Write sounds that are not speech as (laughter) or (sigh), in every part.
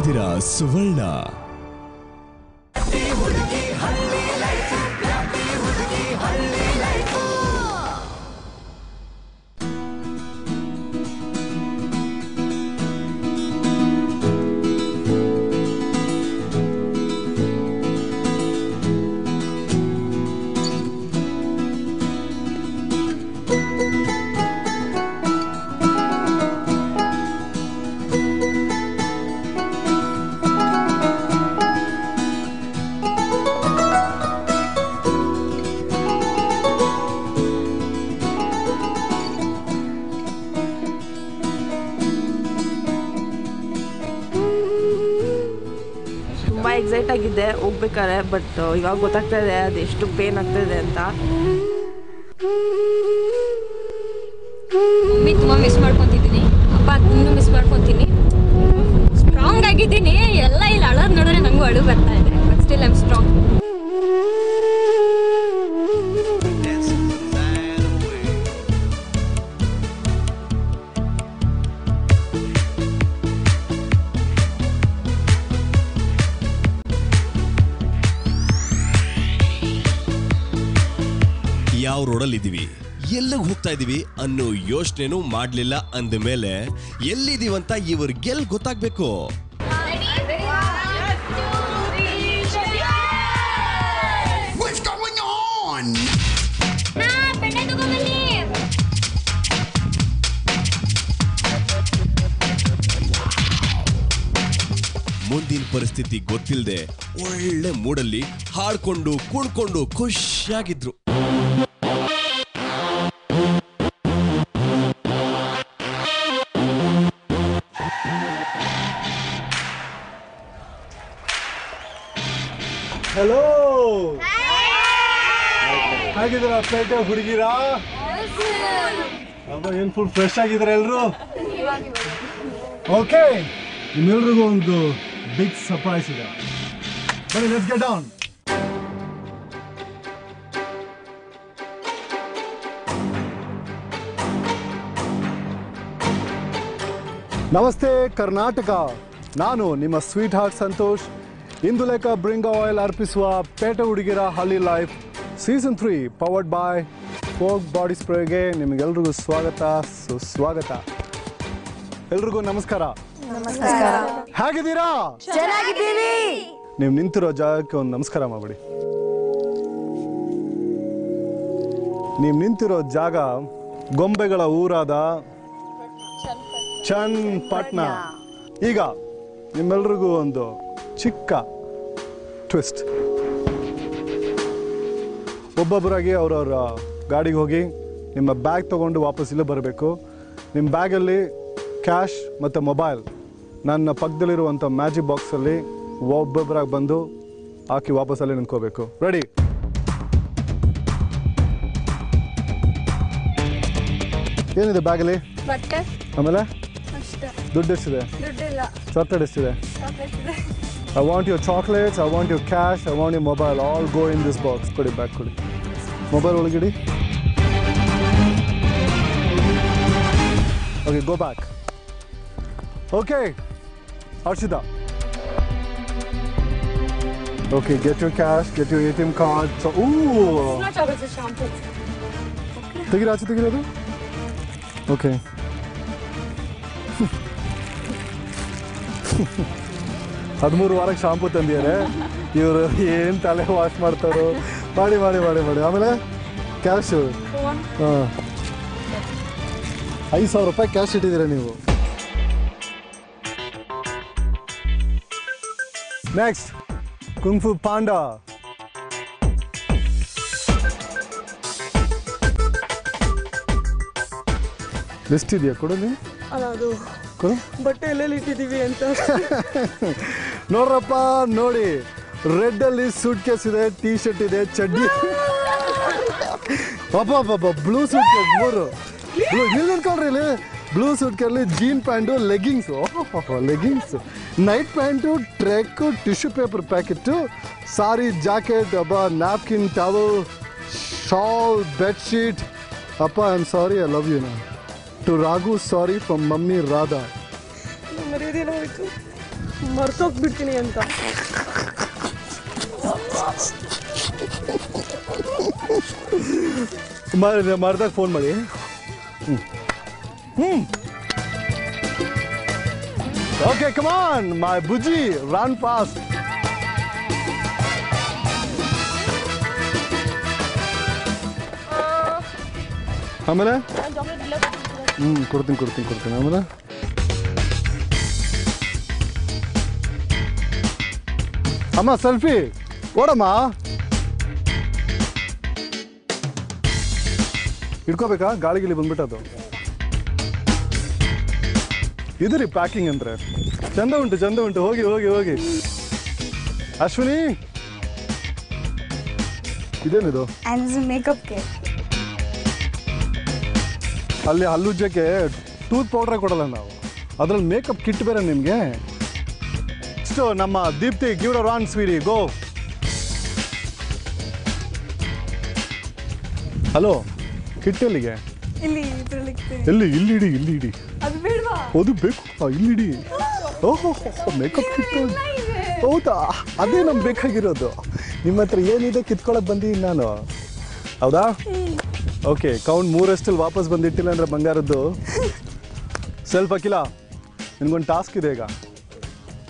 ಇದ್ದೀರಾ ಸುವರ್ಣ? ಹೋಗ್ಬೇಕಾದ್ರೆ ಬಟ್ ಇವಾಗ ಗೊತ್ತಾಗ್ತಾ ಇದೆ ಅದೆಷ್ಟು ಪೇನ್ ಆಗ್ತಾ ಇದೆ ಅಂತ. ಮಮ್ಮಿ ತುಂಬ ಮಿಸ್ ಮಾಡ್ಕೊತಿದ್ದೀನಿ. ಅಪ್ಪ ಅದನ್ನು ಮಿಸ್ ಮಾಡ್ಕೊತೀನಿ. ಸ್ಟ್ರಾಂಗ್ ಆಗಿದ್ದೀನಿ. ಎಲ್ಲ ಇಲ್ಲಿ ಅಳೋದು ನೋಡಿದ್ರೆ ನನಗೂ ಅಳು ಬರ್ತಾ ಇದೆ ಬಟ್ ಸ್ಟಿಲ್ ಐಮ್ ಸ್ಟ್ರಾಂಗ್ ಯಾವ ರೋಡಲ್ಲಿ ಇದ್ದೀವಿ? ಎಲ್ಲಿಗೆ ಹೋಗ್ತಾ ಇದೀವಿ ಅನ್ನೋ ಯೋಚನೆನು ಮಾಡ್ಲಿಲ್ಲ ಅಂದ ಮೇಲೆ ಅಂತ ಇವ್ರಿಗೆಲ್ ಗೊತ್ತಾಗ್ಬೇಕು. ಮುಂದಿನ ಪರಿಸ್ಥಿತಿ ಗೊತ್ತಿಲ್ಲದೆ ಒಳ್ಳೆ ಮೂಡಲ್ಲಿ ಹಾಡ್ಕೊಂಡು ಕುಣ್ಕೊಂಡು ಖುಷಿಯಾಗಿದ್ರು. ಹೇಗಿದ್ದೀರಾ ಪೇಟೆ ಹುಡುಗಿರಾ? ಏನು ಫುಲ್ ಫ್ರೆಶ್ ಆಗಿದ್ರ ಎಲ್ಲರೂ ಓಕೆ ನಿಮ್ಮೆಲ್ರಿಗೂ ಒಂದು ಬಿಗ್ ಸರ್ಪ್ರೈಸ್ ಇದೆ. ಬನ್ನಿ ಲೆಟ್ಸ್ ಗೆಟ್ ಡೌನ್ ನಮಸ್ತೆ, ಕರ್ನಾಟಕ. ನಾನು ನಿಮ್ಮ ಸ್ವೀಟ್ ಹಾರ್ಟ್ ಸಂತೋಷ್. ಇಂದು ಲೆಕ್ಕ ಬ್ರಿಂಗ್ ಆಯಿಲ್ ಅರ್ಪಿಸುವ ಪೇಟೆ ಹುಡುಗಿರ ಹಳ್ಳಿ life season three powered by Fogg body ಸ್ಪ್ರೇಗೆ ನಿಮಗೆಲ್ರಿಗೂ ಸ್ವಾಗತ ಸುಸ್ವಾಗತ. ಎಲ್ರಿಗೂ ನಮಸ್ಕಾರ. ಹೇಗಿದ್ದೀರಾ? ನೀವು ನಿಂತಿರೋ ಜಾಗಕ್ಕೆ ಒಂದು ನಮಸ್ಕಾರ ಮಾಡ್ಬಿಡಿ. ನೀವು ನಿಂತಿರೋ ಜಾಗ ಗೊಂಬೆಗಳ ಊರಾದ ಚನ್ ಪಟ್ನಾ ಈಗ ನಿಮ್ಮೆಲ್ರಿಗೂ ಒಂದು ಚಿಕ್ಕ ಟ್ವಿಸ್ಟ್ ಒಬ್ಬೊಬ್ಬರಾಗಿ ಅವ್ರವ್ರ ಗಾಡಿಗೆ ಹೋಗಿ ನಿಮ್ಮ ಬ್ಯಾಗ್ ತೊಗೊಂಡು ವಾಪಸ್ ಇಲ್ಲೇ ಬರಬೇಕು. ನಿಮ್ಮ ಬ್ಯಾಗಲ್ಲಿ ಕ್ಯಾಶ್ ಮತ್ತು ಮೊಬೈಲ್. ನನ್ನ ಪಕ್ಕದಲ್ಲಿರುವಂಥ ಮ್ಯಾಜಿಕ್ ಬಾಕ್ಸಲ್ಲಿ ಒಬ್ಬೊಬ್ಬರಾಗಿ ಬಂದು ಹಾಕಿ ವಾಪಸ್ಸಲ್ಲಿ ನಿಂತ್ಕೋಬೇಕು. ರೆಡಿ ಏನಿದೆ ಬ್ಯಾಗಲ್ಲಿ? ಆಮೇಲೆ? ದುಡ್ಡು ಎಷ್ಟಿದೆ? ಚಾಕ್ಲೇಟ್ ಎಷ್ಟಿದೆ? I want your chocolates I want your cash I want your mobile all go in this box ಕೊಡಿ ಬ್ಯಾಗ್ ಕೊಡಿ. Mobile ಒಳಗಿಡಿ okay go back okay Harshita okay get you cash get you A T M card ಊ shampoo ತೆಗಿರ ಆಚೆ ತೆಗಿರೋದು okay (laughs) ಹದಿಮೂರು ವಾರಕ್ಕೆ shampoo ತಂದಿದ್ದಾರೆ. ಇವರು ಏನು ತಲೆ ವಾಶ್ ಮಾಡ್ತಾರೋ? ಮಾಡಿ ಮಾಡಿ ಮಾಡಿ ಮಾಡಿ. ಆಮೇಲೆ ಕ್ಯಾಶು ಹಾಂ. ಐದು ಸಾವಿರ ರೂಪಾಯಿ ಕ್ಯಾಶ್ ಇಟ್ಟಿದ್ದೀರ ನೀವು? ನೆಕ್ಸ್ಟ್ ಕುಂಫು ಪಾಂಡ ಎಷ್ಟಿದೆಯಾ ಇದೆಯಾ ಕೊಡು ನೀವು ಬಟ್ಟೆ ಎಲ್ಲೆಲ್ಲಿ ಇಟ್ಟಿದ್ದೀವಿ ಅಂತ. (laughs) ನೋಡ್ರಪ್ಪ ನೋಡಿ. ರೆಡ್ ಅಲ್ಲಿ ಸೂಟ್ ಕೇಸ್ ಇದೆ ಟೀ ಶರ್ಟ್ ಇದೆ ಚಡ್ಡಿ. ಅಪ್ಪ ಬ್ಲೂ ಸೂಟ್ ಕೇಸ್ ಮೂರು. ಬ್ಲೂ ಇಲ್ಲಿ ನಿಂತ್ಕೊಳ್ರಿ ಇಲ್ಲಿ. ಬ್ಲೂ ಸೂಟ್ ಕೇಸಲ್ಲಿ jean pant leggings leggings night pant trek tissue paper packet sari jacket ಅಬ್ಬ ನ್ಯಾಪ್ಕಿನ್ ಟವಲ್ ಶಾಲ್ ಬೆಡ್ಶೀಟ್ ಅಪ್ಪ I am sorry I love you ನಾ to Raghu sorry from mummy Radha ಮರ್ತೋಗ್ಬಿಡ್ತೀನಿ ಅಂತ ಮರ್ದಾಗ phone ಮಾಡಿ hmm okay come on my ಬುಜ್ಜಿ run fast ಆಮೇಲೆ ಹ್ಮ್ ಕೊಡ್ತೀನಿ ಕೊಡ್ತೀನಿ ಕೊಡ್ತೀನಿ ಆಮೇಲೆ ಅಮ್ಮ ಸೆಲ್ಫಿ. ಓಡಮ್ಮ ಇಟ್ಕೋಬೇಕಾ ಗಾಳಿಗಿಲಿ ಬಂದ್ಬಿಟ್ಟದು ಇದು ರೀ ಪ್ಯಾಕಿಂಗ್ ಅಂದ್ರೆ. ಚಂದ ಉಂಟು ಚಂದ ಉಂಟು. ಹೋಗಿ ಹೋಗಿ ಹೋಗಿ. ಅಶ್ವಿನಿ. ಇದೇನಿದು? ಮೇಕಪ್ ಅಲ್ಲಿ ಹಲ್ಲುಜ್ಜಕ್ಕೆ ಟೂತ್ ಪೌಡ್ರೇ ಕೊಡಲ್ಲ ನಾವು. ಅದ್ರಲ್ಲಿ ಮೇಕಪ್ ಕಿಟ್ ಬೇರೆ ನಿಮಗೆ. ನಮ್ಮ ದೀಪ್ತಿ ಗಿವ್ ರಾನ್ ಸ್ವೀರಿ ಗೋ ಹಲೋ ಕಿಟ್ಟಲ್ಲಿಗೆ ಇಲ್ಲಿ ಎಲ್ಲಿ ಇಲ್ಲಿ ಇಡಿ ಇಲ್ಲಿ ಇಡಿ. ಅದು ಬೇಡವಾ? ಅದು ಬೇಕು. ಇಲ್ಲಿ ಇಡಿ. ಓಹೋ ಮೇಕಪ್ ಕಿಟ್ ಹೌದಾ? ಅದೇ ನಮ್ಗೆ ಬೇಕಾಗಿರೋದು. ನಿಮ್ಮ ಹತ್ರ ಏನಿದೆ ಕಿತ್ಕೊಳಕ್ ಬಂದಿದ್ದೀನಿ ನಾನು. ಹೌದಾ? ಓಕೆ ಕೌಂಟ್ ಮೂರಷ್ಟಲ್ಲಿ ವಾಪಸ್ ಬಂದಿಟ್ಟಿಲ್ಲ ಅಂದ್ರೆ ಬಂಗಾರದ್ದು. ಸ್ವಲ್ಪ ಅಕಿಲ ನಿನ್ಗೊಂದು ಟಾಸ್ಕ್ ಇದೆ ಈಗ.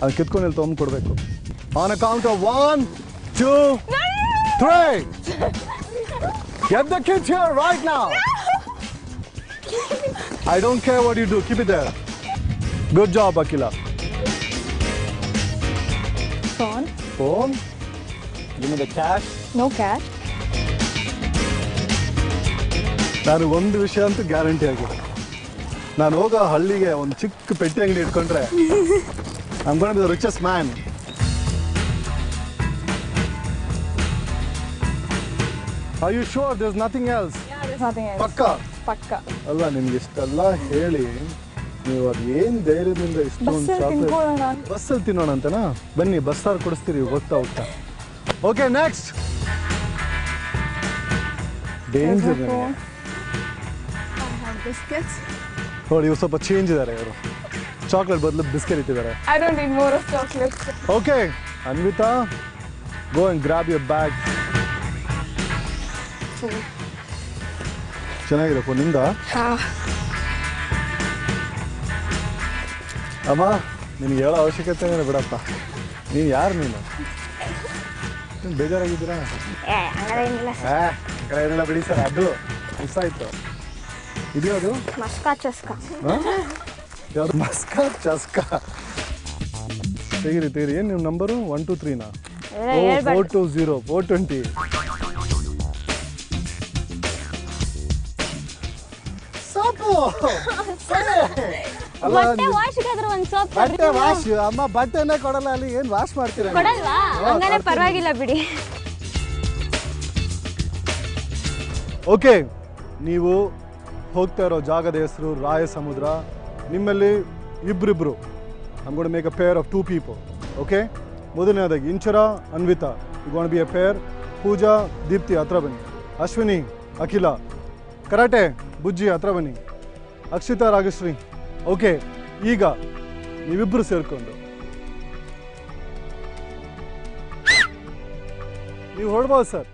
ಅದು ಕಿತ್ಕೊಂಡು ಇಲ್ಲಿ ತೊಗೊಂಡ್ಕೊಡ್ಬೇಕು on account of one two three ಎದ್ದ ಕಿಚ್ ರೈಟ್ ನಾ I don't care what you do keep ಇದೆ good job Akhila phone phone cash no cash ನಾನು ಒಂದು ವಿಷಯ ಅಂತೂ ಗ್ಯಾರಂಟಿ ಆಗಿದೆ. ನಾನು ಹೋಗೋ ಹಳ್ಳಿಗೆ ಒಂದು ಚಿಕ್ಕ ಪೆಟ್ಟಿ ಅಂಗಡಿ ಇಟ್ಕೊಂಡ್ರೆ (laughs) I'm going to be the richest man. Are you sure there's nothing else? ಪಕ್ಕ? ಪಕ್ಕ. ಅಲ್ಲ ನಿಮ್ಗೆ ಇಷ್ಟೆಲ್ಲ ಹೇಳಿ ನೀವು ಅದು ಏನು ಧೈರ್ಯದಿಂದ ಇಷ್ಟೊಂದು ಬಸ್ಸಲ್ಲಿ ತಿನ್ಕೊಳ್ಳೋಣ ಬಸ್ಸಲ್ಲಿ ತಿನ್ನೋಣ ಅಂತನಾ? ಬನ್ನಿ ಬಸ್ಸಾರು ಕೊಡಿಸ್ತೀರಿ ಹೋಗ್ತಾ ಹೋಗ್ತಾ ಓಕೆ ನೆಕ್ಸ್ಟ್ ಡೇಂಜರ್ ಬಿಸ್ಕೆಟ್ಸ್ ನೋಡಿ ಇವ್ರು ಸ್ವಲ್ಪ ಚೇಂಜ್ ಇದ್ದಾರೆ ಇವರು. ಚಾಕ್ಲೇಟ್ ಬದಲು ಬಿಸ್ಕೆಟ್ ಇಟ್ಟಿದ್ದಾರೆ. Okay Anvita go and grab your bag ಚೆನ್ನಾಗಿದೆ ಫೋನಿಂದ ಅಮ್ಮ ನಿನಗೆ ಹೇಳೋ ಅವಶ್ಯಕತೆ ಏನಿಲ್ಲ ಬಿಡಪ್ಪ. ನೀನು ಯಾರು ನೀನು? ನೀನು ಬೇಜಾರಾಗಿದ್ದೀರಾ? ಆ, ಈ ಕಡೆ ಏನಿಲ್ಲ ಬಿಡಿ ಸರ್ ಅದು ಮಿಸ್ ಆಯ್ತು. ಇದ್ಯಾವುದು? ಮಸ್ಕಾ ಚಸ್ಕಾ. ಮಸ್ಕಾ ಚಸ್ಕಾ ತೆಗಿರಿ ತೆಗಿರಿ. ಏನು ನಿಮ್ಮ number one two ತ್ರೀನಾ four two zero four twenty soap ಅಲ್ಲ ಬಟ್ಟೆ ನೀವು- ವಾಶ್ಗಾದ್ರೂ ಒಂದ್ ಸೋಪ್ ಬಟ್ಟೆ ವಾಶ್ ಅಮ್ಮ ಬಟ್ಟೆನೇ ಕೊಡಲ್ಲ ಅಲ್ಲಿ. ಏನು ವಾಶ್ ಮಾಡ್ತೀರಾ ಕೊಡಲ್ವಾ? ಹಂಗಾರೆ ಪರವಾಗಿಲ್ಲ ಬಿಡಿ. ಓಕೆ ನೀವು ಹೋಗ್ತಾ ಇರೋ ಜಾಗದ ಹೆಸರು ರಾಯ ಸಮುದ್ರ ನಿಮ್ಮಲ್ಲಿ ಇಬ್ಬರಿಬ್ರು go make a pair of two people okay ಮೊದಲನೇದಾಗಿ, Inchara, Anvita you gonna be a pair Pooja, Deepti, ಹತ್ರ ಬನ್ನಿ. ಅಶ್ವಿನಿ, ಅಖಿಲ, ಕರಾಟೆ, ಬುಜ್ಜಿ, ಹತ್ರ ಬನ್ನಿ. ಅಕ್ಷಿತಾ, ರಾಗಶ್ರೀ ಓಕೆ ಈಗ ನೀವಿಬ್ಬರು ಸೇರಿಕೊಂಡು. ನೀವು ಹೊಡ್ಬೋದು ಸರ್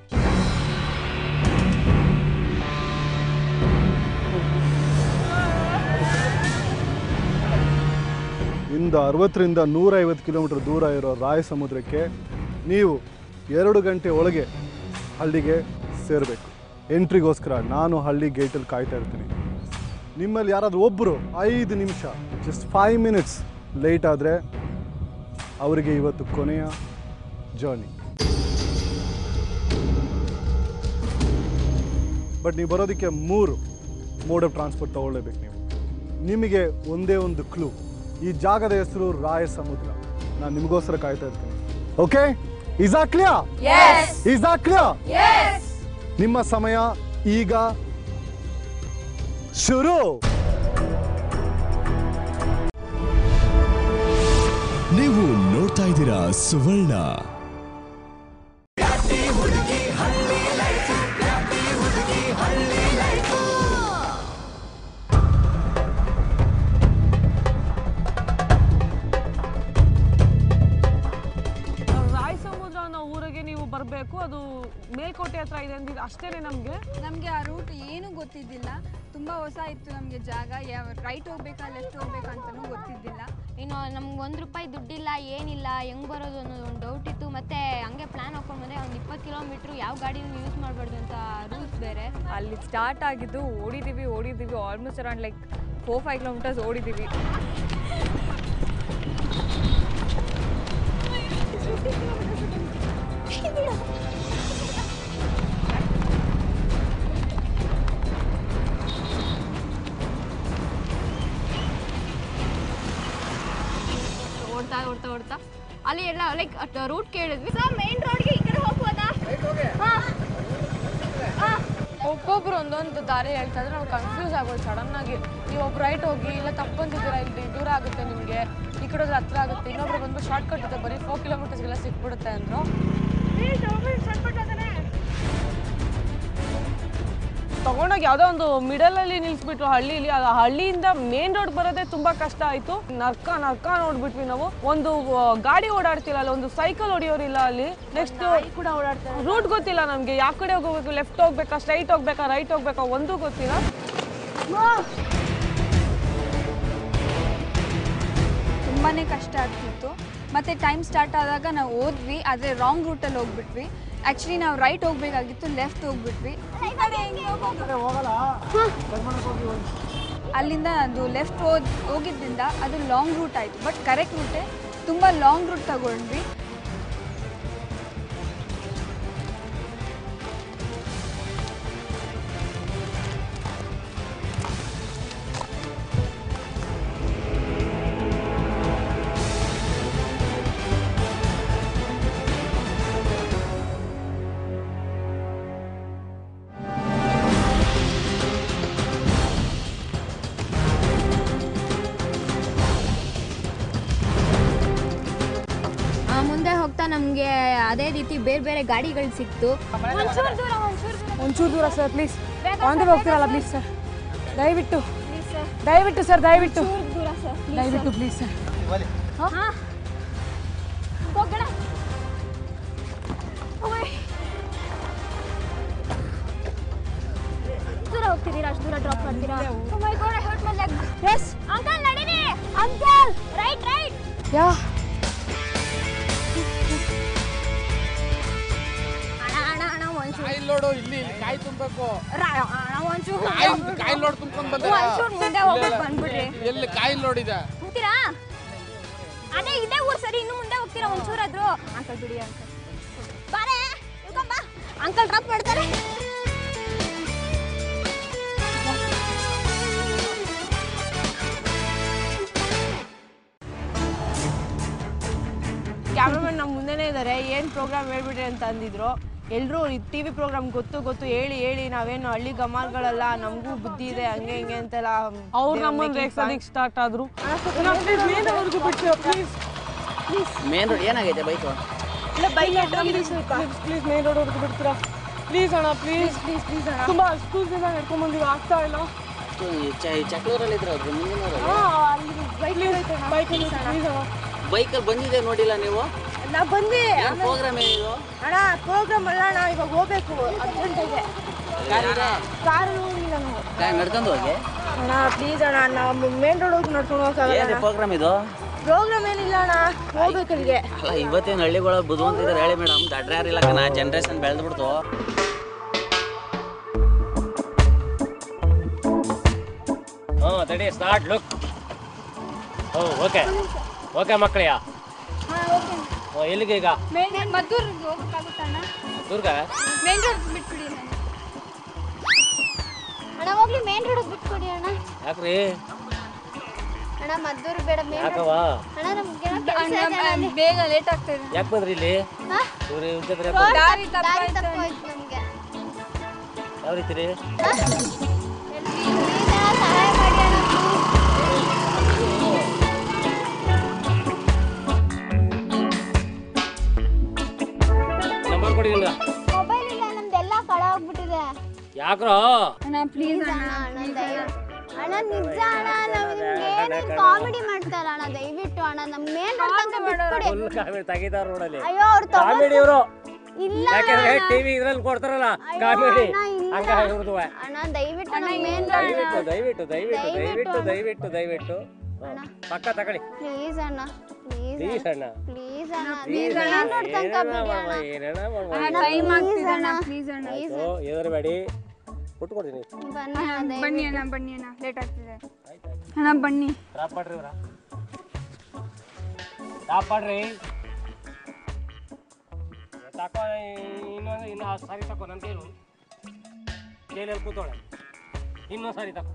ಇಂದ ಅರವತ್ತರಿಂದ ನೂರೈವತ್ತು ಕಿಲೋಮೀಟರ್ ದೂರ ಇರೋ ರಾಯ ಸಮುದ್ರಕ್ಕೆ ನೀವು ಎರಡು ಗಂಟೆ ಒಳಗೆ ಹಳ್ಳಿಗೆ ಸೇರಬೇಕು. ಎಂಟ್ರಿಗೋಸ್ಕರ ನಾನು ಹಳ್ಳಿ ಗೇಟಲ್ಲಿ ಕಾಯ್ತಾ ಇರ್ತೀನಿ. ನಿಮ್ಮಲ್ಲಿ ಯಾರಾದರೂ ಒಬ್ಬರು ಐದು ನಿಮಿಷ ಜಸ್ಟ್ ಫೈವ್ ಮಿನಿಟ್ಸ್ ಲೇಟ್ ಆದರೆ ಅವರಿಗೆ ಇವತ್ತು ಕೊನೆಯ ಜರ್ನಿ ಬಟ್ ನೀವು ಬರೋದಕ್ಕೆ ಮೂರು ಮೋಡ್ ಆಫ್ ಟ್ರಾನ್ಸ್ಪೋರ್ಟ್ ತೊಗೊಳ್ಳೇಬೇಕು ನೀವು. ನಿಮಗೆ ಒಂದೇ ಒಂದು ಕ್ಲೂ ಈ ಜಾಗದ ಹೆಸರು ರಾಯ ಸಮುದ್ರ. ನಾನು ನಿಮಗೋಸ್ಕರ ಕಾಯ್ತಾ ಇರ್ತೀನಿ. Okay is a clear is a clear ನಿಮ್ಮ ಸಮಯ ಈಗ ಶುರು. ನೀವು ನೋಡ್ತಾ ಇದ್ದೀರಾ ಸುವರ್ಣ. ಅಷ್ಟೇನೆ ನಮಗೆ? ನಮಗೆ ಆ ರೂಟ್ ಏನೂ ಗೊತ್ತಿದ್ದಿಲ್ಲ. ತುಂಬ ಹೊಸ ಇತ್ತು ನಮಗೆ ಜಾಗ. ಯಾವ ರೈಟ್ ಹೋಗ್ಬೇಕಾ ಲೆಫ್ಟ್ ಹೋಗ್ಬೇಕಾ ಅಂತಲೂ ಗೊತ್ತಿದ್ದಿಲ್ಲ. ಇನ್ನು ನಮ್ಗೆ ಒಂದು ರೂಪಾಯಿ ದುಡ್ಡಿಲ್ಲ ಏನಿಲ್ಲ ಹೆಂಗೆ ಬರೋದು ಅನ್ನೋದು ಒಂದು ಡೌಟ್ ಇತ್ತು. ಮತ್ತೆ ಹಂಗೆ ಪ್ಲ್ಯಾನ್ ಹಾಕೊಂಡು ಬಂದರೆ ಒಂದು ಇಪ್ಪತ್ತು ಕಿಲೋಮೀಟ್ರು ಯಾವ ಗಾಡಿನೂ ಯೂಸ್ ಮಾಡಬಾರ್ದು ಅಂತ ರೂಲ್ಸ್ ಬೇರೆ. ಅಲ್ಲಿ ಸ್ಟಾರ್ಟ್ ಆಗಿದ್ದು ಓಡಿದ್ದೀವಿ ಓಡಿದ್ದೀವಿ almost around like four five kilometres ಓಡಿದ್ದೀವಿ ಓಡ್ತಾ ಓಡ್ತಾ. ಅಲ್ಲಿ ಎಲ್ಲ ಲೈಕ್ ರೂಟ್ ಕೇಳಿದ್ವಿ. ಸರ್ ಮೇನ್ ರೋಡ್ಗೆ ಈ ಕಡೆ ಹೋಗ್ಬೋದಾ? ಒಬ್ಬೊಬ್ರು ಒಂದೊಂದು ದಾರಿ ಹೇಳ್ತಾ ಇದ್ರೆ ನಾವು ಕನ್ಫ್ಯೂಸ್ ಆಗೋದು ಸಡನ್ ಆಗಿ. ನೀವು ಒಬ್ರು ರೈಟ್ ಹೋಗಿ ಇಲ್ಲ ತಪ್ಪಂತಿದ್ದೀರಾ ಇಲ್ಲಿ ದೂರ ಆಗುತ್ತೆ ನಿಮಗೆ ಈ ಕಡೆ ಹೋದ್ರೆ ಹತ್ರ ಆಗುತ್ತೆ ಇನ್ನೊಬ್ರು ಬಂದು ಶಾರ್ಟ್ ಕಟ್ ಇದೆ ಬರೀ ಫೋರ್ ಕಿಲೋಮೀಟರ್ಸ್ಗೆಲ್ಲ ಸಿಕ್ಬಿಡುತ್ತೆ ಅಂದರು. ತಗೊಂಡೋಗಿ ಯಾವುದೋ ಒಂದು ಮಿಡಲಲ್ಲಿ ನಿಲ್ಲಿಸ್ಬಿಟ್ರು ಹಳ್ಳಿಲಿ ಆ ಹಳ್ಳಿಯಿಂದ ಮೇನ್ ರೋಡ್ ಬರೋದೇ ತುಂಬಾ ಕಷ್ಟ ಆಯ್ತು. ನರ್ಕ ನರ್ಕ ನೋಡ್ಬಿಟ್ವಿ ನಾವು. ಒಂದು ಗಾಡಿ ಓಡಾಡ್ತಿಲ್ಲ ಅಲ್ಲಿ ಒಂದು ಸೈಕಲ್ ಹೊಡಿಯೋರಿಲ್ಲ ಅಲ್ಲಿ. ನೆಕ್ಸ್ಟ್ ಕೂಡ ಓಡಾಡ್ತಾರೆ ರೂಟ್ ಗೊತ್ತಿಲ್ಲ ನಮಗೆ. ಯಾವ ಕಡೆ ಹೋಗ್ಬೇಕು ಲೆಫ್ಟ್ ಹೋಗ್ಬೇಕಾ ಸ್ಟ್ರೈಟ್ ಹೋಗ್ಬೇಕಾ ರೈಟ್ ಹೋಗ್ಬೇಕಾ ಒಂದೂ ಗೊತ್ತಿಲ್ಲ. ತುಂಬಾ ಕಷ್ಟ ಆಗ್ತಿತ್ತು. ಮತ್ತು ಟೈಮ್ ಸ್ಟಾರ್ಟ್ ಆದಾಗ ನಾವು ಹೋದ್ವಿ ಆದರೆ ರಾಂಗ್ ರೂಟಲ್ಲಿ ಹೋಗ್ಬಿಟ್ವಿ. ಆ್ಯಕ್ಚುಲಿ ನಾವು ರೈಟ್ ಹೋಗ್ಬೇಕಾಗಿತ್ತು ಲೆಫ್ಟ್ ಹೋಗ್ಬಿಟ್ವಿ. ಅಲ್ಲಿಂದ ಅದು ಲೆಫ್ಟ್ ಹೋದ್ ಹೋಗಿದ್ದರಿಂದ ಅದು ಲಾಂಗ್ ರೂಟ್ ಆಯಿತು. ಬಟ್ ಕರೆಕ್ಟ್ ರೂಟೇ ತುಂಬ ಲಾಂಗ್ ರೂಟ್ ತಗೊಂಡ್ವಿ. ಮುಂದೆ ಹೋಗ್ತಾ ನಮಗೆ ಅದೇ ರೀತಿ ಬೇರೆ ಬೇರೆ ಗಾಡಿಗಳು ಸಿಕ್ತು. ಒಂಚೂರು ದೂರ ಸರ್ ಪ್ಲೀಸ್ ಆನ್ ಹೋಗ್ತೀರಲ್ಲ ಪ್ಲೀಸ್ ಸರ್. ದಯವಿಟ್ಟು. ದಯವಿಟ್ಟು ಸರ್ ದಯವಿಟ್ಟು. ದೂರ ಸರ್ ದಯವಿಟ್ಟು ಪ್ಲೀಸ್ ಸರ್. ಹಾಂ. ಹೋಗೋಣ. ದೂರ ಹೋಗ್ತಿದ್ದೀರಾ ಅಷ್ಟು ದೂರ ಡ್ರಾಪ್ ಮಾಡ್ತೀರಾ? ಓ my God, I hurt my leg. Yes. Uncle, ನಡೀರಿ. Uncle, right, right. ಯಾ? ಕಾಯಿ ತುಂಬಬೇಕು. ಅಣ್ಣ, ಒಂಚೂರು ಕಾಯಿ ಕಾಯಿ ಲೋಡ್ ತುಂಬ್ಕೊಂಡ್ ಬಂದ ಒಂಚೂರು ಮುಂದೆ ಹೋಗ್ಬಿಟ್ಟು ಬಂದ್ಬಿಡ್ರಿ. ಎಲ್ಲಿ ಕಾಯಿ ಲೋಡ್ ಇದೆ? ಹೋಗ್ತೀರಾ? ಅದೇ ಇದೇ ಊರು ಸರಿ ಇನ್ನು ಮುಂದೆ ಹೋಗ್ತೀರಾ ಒಂಚೂರಾದ್ರು ಅಂಕಲ್ ಬಿಡಿ ಅಂಕಲ್. ಬಾರೆ ಬಾ. ಅಂಕಲ್ ಡ್ರಾಪ್ ಮಾಡ್ತಾರೆ. ಕ್ಯಾಮ್ರಾಮನ್ ನಮ್ಮ ಮುಂದೆನೇ ಇದ್ದಾರೆ ಏನು ಪ್ರೋಗ್ರಾಮ್ ಹೇಳ್ಬಿಡ್ರಿ ಅಂತ ಅಂದಿದ್ರು. ಎಲ್ಲರೂ ಟಿ ವಿ ಪ್ರೋಗ್ರಾಮ್ ಗೊತ್ತು ಗೊತ್ತು ಹೇಳಿ ಹೇಳಿ ನಾವೇನು ಹಳ್ಳಿ ಗಮಾಲ್ಗಳಲ್ಲ ನಮಗೂ ಬುದ್ಧಿ ಇದೆ ಹಂಗೆ ಹಿಂಗೆ ಅಂತೆಲ್ಲ ಅವ್ರು ನಮ್ಮನ್ನು ರೇಗ್ಸೋದಕ್ಕೆ ಸ್ಟಾರ್ಟ್ ಆದ್ರು. ಮೇನ್ ರೋಡ್ ಏನಾಗೈತೆ ಬೈಕು ಪ್ಲೀಸ್ ಪ್ಲೀಸ್ ಮೇನ್ ರೋಡ್ವರೆಗೂ ಬಿಡ್ತೀರಾ ಪ್ಲೀಸ್ ಅಣ್ಣ ಪ್ಲೀಸ್ ಪ್ಲೀಸ್ ಪ್ಲೀಸ್ ಅಣ್ಣ. ತುಂಬ ಅಷ್ಟು ದಿನ ಹಿಡ್ಕೊಂಡ್ ಬಂದಿವಿ ಆಗ್ತಾ ಇಲ್ಲ. ಚಕ್ಲೂರಲ್ಲಿ ಇದ್ರೆ ಅವ್ರು ಮುಂದಿನ ಬೈಕಲ್ಲಿ ಬಂದಿದೆ ನೋಡಿಲ್ಲ ನೀವು? ನಾ ಬಂದೆ ಪ್ರೋಗ್ರಾಮ್ ಏನಿದು ಅಣ್ಣ ಪ್ರೋಗ್ರಾಮ್ ಅಲ್ಲ ಅಣ್ಣ ಇವಾಗ ಹೋಗ್ಬೇಕು ಅರ್ಜೆಂಟಿಗೆ ಕಾರು ನಾವು ಕಾಯ್ ನಡ್ಕೊಂಡು ಹೋಗಿ? ಅಣ್ಣ ಪ್ಲೀಸ್ ಅಣ್ಣ ನಾವು ಮೇನ್ ರೋಡ್ ಹೋಗಿ ನಡ್ಕೊಂಡು ಹೋಗಕ್ಕಾಗಲ್ಲ ಪ್ರೋಗ್ರಾಮ್ ಇದು? ಪ್ರೋಗ್ರಾಮ್ ಏನಿಲ್ಲ ಅಣ್ಣ ಹೋಗ್ಬೇಕು ಅಲ್ಲಿಗೆ ಅಲ್ಲ ಇವತ್ತೇನು ಹಳ್ಳಿಗಳ ಬುದ್ಧಿವಂತಿದ್ದಾರೆ ಹೇಳಿ ಮೇಡಮ್. ದಡ್ರ ಯಾರಿಲ್ಲ ಕಣ ಜನ್ರೇಷನ್ ಬೆಳೆದ್ಬಿಡ್ತು. ಹ್ಞೂ ತಡಿ start look oh okay okay ಮಕ್ಕಳಿಯ ಹ್ಞೂ ಎಲ್ಲಿಗೆ ಈಗ? ಮೇನ್ ಹೋಗೋಕ್ಕಾಗುತ್ತಣ್ಣ ದುರ್ಗ ಮೇನ್ ರೋಡ್ ಬಿಟ್ಬಿಡಿ ಅಣ್ಣ ಅಣ್ಣ ಹೋಗ್ಲಿ ಮೇನ್ ರೋಡ್ ಬಿಟ್ಕೊಡಿ ಅಣ್ಣ. ಯಾಕ್ರಿ? ಅಣ್ಣ ಮದ್ದೂರು ಬೇಡ ಮೇನ್ ಯಾಕವ ಅಣ್ಣ ನಮ್ಗೆ ಅಣ್ಣ, ಬೇಗ ಲೇಟ್ ಆಗ್ತಾ ಇದೆ. ಯಾಕೆ ಬಂದ್ರಿ ಇಲ್ಲಿ? ಇವ್ರು ಇವ್ರ ದಾರಿ ತಪ್ಪಾಯ್ತು ನಮ್ಗೆ. ಯಾವ ರೀತಿ ರೀ? ಸಹಾಯ ಅಣ್ಣ ನಂಬರ್ ಕೊಡಿ ನಿಮ್ಗೆ ಮೊಬೈಲ್ ಇಲ್ಲ ನಮ್ದೆಲ್ಲ ಕಳ ಹೋಗ್ಬಿಟ್ಟಿದೆ. ಯಾಕ್ರೋ? ಅಣ್ಣ ಪ್ಲೀಸ್ ಅಣ್ಣ ಅಣ್ಣ ಅಣ್ಣ. ನಿಜ ಅಣ್ಣ ನಾವು ನಿಮ್ಗೆ ಏನೇನು ಕಾಮಿಡಿ ಮಾಡ್ತಾರ ಅಣ್ಣ ದಯವಿಟ್ಟು ಅಣ್ಣ ನಮ್ ಮೇನ್ ರೋಡ್ ತನಕ ಬಿಟ್ಬಿಡಿ. ಫುಲ್ ಕಾಮಿಡಿ ತೆಗಿತಾರ ನೋಡಲ್ಲಿ. ಅಯ್ಯೋ ಅವ್ರು ಕಾಮಿಡಿ ಇವರು ಇಲ್ಲ ಯಾಕಂದ್ರೆ ಟಿವಿ ಇದ್ರಲ್ಲಿ ಕೊಡ್ತಾರಲ್ಲ ಕಾಮಿಡಿ. ಹಂಗ ಇವ್ರದ್ದು ಅಣ್ಣ ದಯವಿಟ್ಟು ಅಣ್ಣ, ಮೇನ್ ದಯವಿಟ್ಟು ದಯವಿಟ್ಟು ದಯವಿಟ್ಟು ದಯವಿಟ್ಟು ದಯವಿಟ್ಟು ಅಣ್ಣ. ದಯವಿಟ್ಟು. ಪಕ್ಕ ತಗೊಳ್ಳಿ. ಪ್ಲೀಸ್ ಅಣ್ಣ. ಪ್ಲೀಸ್ ಅಣ್ಣ ಪ್ಲೀಸ್ ಅಣ್ಣ ಪ್ಲೀಸ್ ಅಣ್ಣ ರೋಡ್ ಬಿಡಿ ಅಣ್ಣ ಏನೇನ ಅಣ್ಣ please ಟೈಮ್ ಆಗ್ತಿದೆ ಅಣ್ಣ ಅಣ್ಣ. ಪ್ಲೀಸ್ ಅಣ್ಣ ಆಯ್ತು ಎದುರಬೇಡಿ ಕೊಟ್ಕೊಡ್ತೀನಿ ಬನ್ನಿ ಅಣ್ಣ ಬನ್ನಿ ಅಣ್ಣ ಬನ್ನಿ ಅಣ್ಣ ಲೇಟ್ ಆಗ್ತಿದೆ ಅಣ್ಣ ಬನ್ನಿ ಡ್ರಾಪ್ ಮಾಡ್ರಿ ಇವರ ಡ್ರಾಪ್ ಮಾಡ್ರಿ ತಕೋ ಇನ್ನೊಂದು ಇನ್ನು ಸಾರಿ ತಕೋ ನನ್ನ ಕೈಲು ಕೈಲಲ್ಲಿ ಕೂತೋಳೆ ಇನ್ನೊಂದು ಸಾರಿ ತಕೋ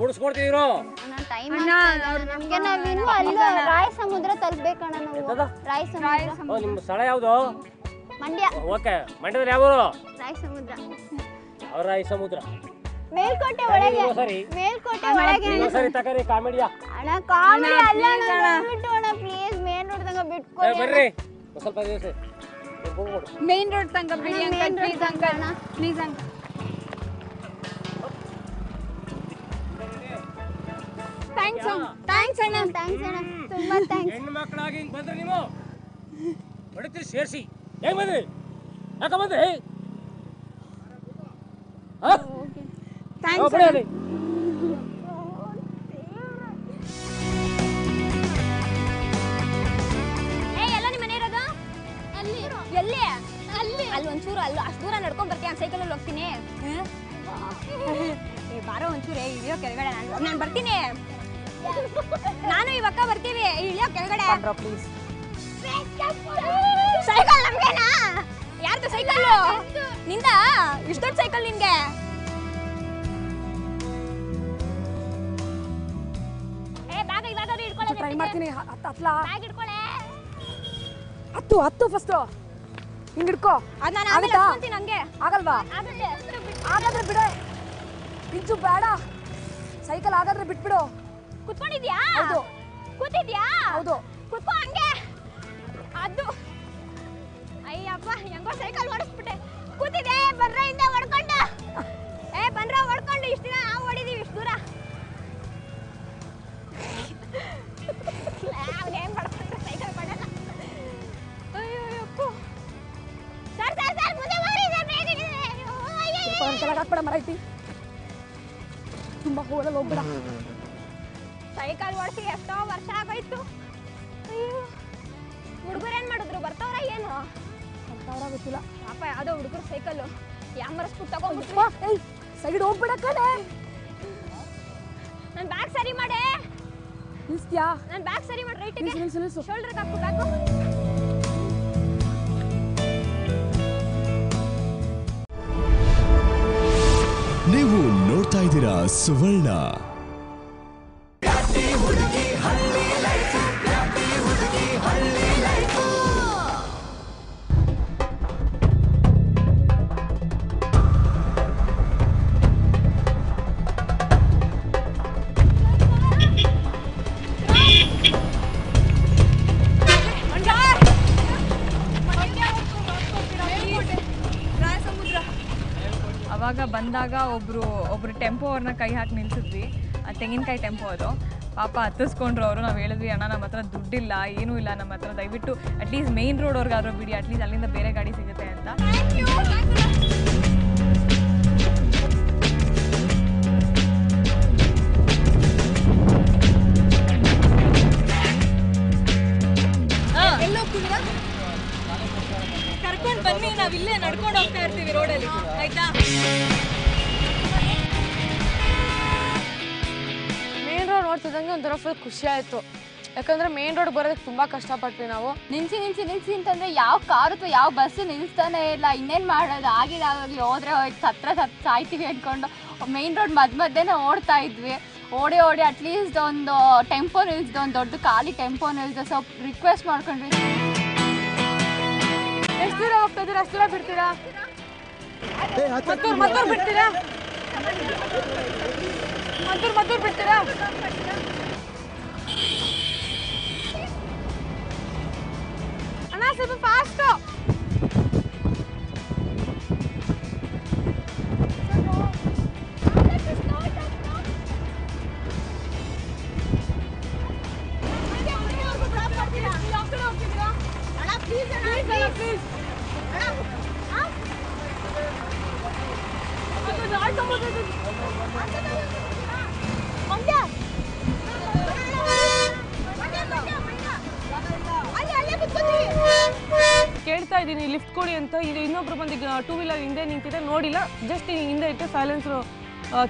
ಬುಡ್ಸ್ಕೊಡ್ತೀವಿ ಇವರು. ಅಣ್ಣ ಟೈಮ್ ಅಣ್ಣ, ನಮ್ಗೆ ನಾವ್ ಇನ್ನೂ ಅಲ್ಲಿ ರಾಯ ಸಮುದ್ರ ತಲುಪಬೇಕಣ್ಣ ನಾವು. ಎಂತದ? ಸಮುದ್ರ. ಓ ನಿಮ್ಮ ಸ್ಥಳ ಯಾವುದು? ಮಂಡ್ಯ. ಓಕೆ ಮಂಡ್ಯದಲ್ಲಿ ಯಾವ ಊರು? ಸಮುದ್ರ. ಅವರ ಸಮುದ್ರ. ಮೇಲ್ಕೋಟೆ ಒಳಗೆ. ಮೇಲ್ಕೋಟೆ ಒಳಗೆ. ಸರಿ ತಕರಿ ಕಾಮಿಡಿಯಾ. ಅಣ್ಣ ಕಾಮಿಡಿ ಅಲ್ಲ please ಅಣ್ಣ. ಪ್ಲೀಸ್ ಮೇನ್ ರೋಡ್ ತನಕ ಬಿಟ್ಕೊಡಿ ಬರ್ರಿ. ಒಂದ್ ಸ್ವಲ್ಪ ದಿವಸ ಮೇನ್ ರೋಡ್ ತನಕ ಬಿಡಿ ಅಣ್ಣ, uncle please uncle please uncle thanks thanks ಅಣ್ಣ ಥ್ಯಾಂಕ್ಸ್ ಅಣ್ಣ ತುಂಬಾ ಥ್ಯಾಂಕ್ಸ್ ಹೆಣ್ಣು ಮಕ್ಕಳಾಗಿ ಹಿಂಗ್ ಬಂದ್ರೆ ನೀವು? ಹೊಡಿತೀರಿ ಸೇರಿಸಿ. ಹೆಂಗ್ ಬಂದ್ರಿ? ಯಾಕ ಬಂದ್ರಿ? ಥ್ಯಾಂಕ್ಸ್ ಎಲ್ಲ ಅಲ್ಲಿ. ಅಲ್ಲಿ. ಒಂಚೂರು ಅಲ್ಲಿ ಅಷ್ಟು ದೂರ ನಡ್ಕೊಂಡ್ ಬರ್ತೀನಿ ಸೈಕಲ್ ಅಲ್ಲಿ ಹೋಗ್ತೀನಿ. (laughs) ಬಾರೋ ಒಂಚೂರು. ಇಳಿಯೋ ಕೆಳಗಡೆ ನಾನು ನಾನು ಬರ್ತೀನಿ. ನಾನು ಇವಕ್ಕ ಬರ್ತೀವಿ ಇಳಿಯೋ ಕೆಳಗಡೆ. ಪ್ಲೀಸ್ ಸೈಕಲ್ ನಮ್ಗೇನಾ? ಯಾರ್ದು ಸೈಕಲ್ನಿಂದ? ಇಷ್ಟು ದೊಡ್ಡ ಸೈಕಲ್ ನಿನ್ಗೆ. ಏ ಬ್ಯಾಗ್ ಇವಾಗ ಇಟ್ಕೊಳ್ಳೆ ಟ್ರೈ ಮಾಡ್ತೀನಿ. ಹತ್ತು ಹತ್ಲಾ? ಬ್ಯಾಗ್ ಇಟ್ಕೊಳ್ಳೆ ಹತ್ತು ಹತ್ತು ಫಸ್ಟು ಹಿಂಗ್ ಹಿಡ್ಕೋ. ಅದ್ ನಾನು ಆಮೇಲೆ? ಹತ್ಕೊಂತೀನಿ ಹಂಗೆ ಆಗಲ್ವಾ? ಆಗುತ್ತೆ. ಹಾಗಾದ್ರೆ ಬಿಡು. ಇಂಚು ಬೇಡ. ಸೈಕಲ್ ಹಾಗಾದ್ರೆ ಬಿಟ್ಬಿಡು. ಕುತ್ಕೊಂಡಿದ್ಯಾ? ಹೌದು. ಕೂತಿದ್ಯಾ? ಹೌದು. ಕುತ್ಕೋ ಹಂಗೆ. ಅದು. ಅಯ್ಯಪ್ಪ ಹೆಂಗೋ ಸೈಕಲ್ ಓಡಿಸ್ಬಿಟ್ಟೆ ಸೈಕಲ್ ಓಡಿಸಿ ಎಷ್ಟೋ ವರ್ಷ ಆಗೋಯ್ತು. ಅಯ್ಯೋ ಹುಡುಗರು ಏನ್ ಮಾಡಿದ್ರು? ಬರ್ತಾವ್ರ ಏನು? ಬರ್ತಾವ್ರ ಗೊತ್ತಿಲ್ಲ. ಪಾಪ ಯಾವ್ದೋ ಹುಡುಗರು ಸೈಕಲ್ ಯಾಮರಸ್ಬಿಟ್ಟು ತಗೊಂಡ್ಬಿಟ್ಟು ಸೈಡ್ ಹೋಗ್ಬಿಡಕ್ಕ ಕಣೆ. ನನ್ ಬ್ಯಾಗ್ ಸರಿ ಮಾಡೆ. ನಿಲ್ಸ್ತ್ಯಾ ನನ್ ಬ್ಯಾಗ್ ಸರಿ ಮಾಡಿ ರೈಟ್ಗೆ. ಶೋಲ್ಡರ್ ನಿಲ್ಸು ನಿಲ್ಸು. ಶೋಲ್ಡರ್ಗೆ ಹಾಕು ಬ್ಯಾಗು ನೀವು ನೋಡ್ತಾ ಇದ್ದೀರಾ ಸುವರ್ಣ. ಬಂದಾಗ ಒಬ್ಬರು ಒಬ್ಬರು ಟೆಂಪೋ ಅವ್ರನ್ನ ಕೈ ಹಾಕಿ ನಿಲ್ಸಿದ್ವಿ. ತೆಂಗಿನಕಾಯಿ ಟೆಂಪೋ ಅದು. ಪಾಪ ಹತ್ತಿಸ್ಕೊಂಡ್ರು ಅವರು. ನಾವು ಹೇಳಿದ್ವಿ, ಅಣ್ಣ ನಮ್ಮ ಹತ್ರ ದುಡ್ಡಿಲ್ಲ, ಏನೂ ಇಲ್ಲ ನಮ್ಮ ಹತ್ರ. ದಯವಿಟ್ಟು ಅಟ್ಲೀಸ್ಟ್ ಮೇನ್ ರೋಡ್ವರೆಗಾದ್ರೂ ಬಿಡಿ. ಅಟ್ಲೀಸ್ಟ್ ಅಲ್ಲಿಂದ ಬೇರೆ ಗಾಡಿ ಸಿಗುತ್ತೆ ಅಂತ. ಕರ್ಕೊಂಡು ಬನ್ನಿ, ನಾವು ಇಲ್ಲೇ ನಡ್ಕೊಂಡು ಹೋಗ್ತಾ ಇರ್ತೀವಿ ರೋಡಲ್ಲಿ ಆಯ್ತಾ? ರೋಡ್ ಒಂಥರ ಫುಲ್ ಖುಷಿ ಆಯಿತು. ಯಾಕಂದ್ರೆ ಮೇನ್ ರೋಡ್ ಬರೋದಕ್ಕೆ ತುಂಬಾ ಕಷ್ಟಪಟ್ವಿ ನಾವು. ನಿಲ್ಸಿ ನಿಲ್ಸಿ ನಿಲ್ಸಿ ಅಂತಂದ್ರೆ ಯಾವ ಕಾರು ಅಥವಾ ಯಾವ ಬಸ್ ನಿಲ್ಸ್ತಾನೆ ಇಲ್ಲ ಇನ್ನೇನ್ ಮಾಡೋದು? ಆಗಿದಾಗಲಿ ಹೋದ್ರೆ ಹೋಯ್ತು ಹತ್ರ ಸತ್ ಸಾಯ್ತೀವಿ ಅನ್ಕೊಂಡು ಮೇನ್ ರೋಡ್ ಮಧ್ಯ ಮಧ್ಯೆನೇ ಓಡ್ತಾ ಇದ್ವಿ. ಓಡಿ ಓಡಿ ಅಟ್ಲೀಸ್ಟ್ ಒಂದು ಟೆಂಪೋ ನಿಲ್ಸ್ದು ಒಂದು ದೊಡ್ಡ ಖಾಲಿ ಟೆಂಪೋ ನಿಲ್ಸ್ದು. ಸ್ವಲ್ಪ ರಿಕ್ವೆಸ್ಟ್ ಮಾಡ್ಕೊಂಡ್ವಿ. ಎಷ್ಟು ದೂರ ಹೋಗ್ತಾ ಇದ್ದೀರಾ ಅಷ್ಟು ದೂರ ಬಿಡ್ತೀರಾ? ಮತ್ತೂರು ಬಿಡ್ತೀರಾ? ಮತ್ತೂರು ಮದ್ದೂರು ಬಿಡ್ತೀರಾ? ಅಣ್ಣ ಸ್ವಲ್ಪ ಫಾಸ್ಟು ಇದ್ದೀನಿ ಲಿಫ್ಟ್ ಕೊಡಿ ಅಂತ. ಇದು ಇನ್ನೊಬ್ರು ಬಂದು ಟೂ ವೀಲರ್ ಹಿಂದೆ ನಿಂತಿದೆ, ನೋಡಿಲ್ಲ. ಜಸ್ಟ್ ಹಿಂದೆ ಇಟ್ಟು ಸೈಲೆನ್ಸರು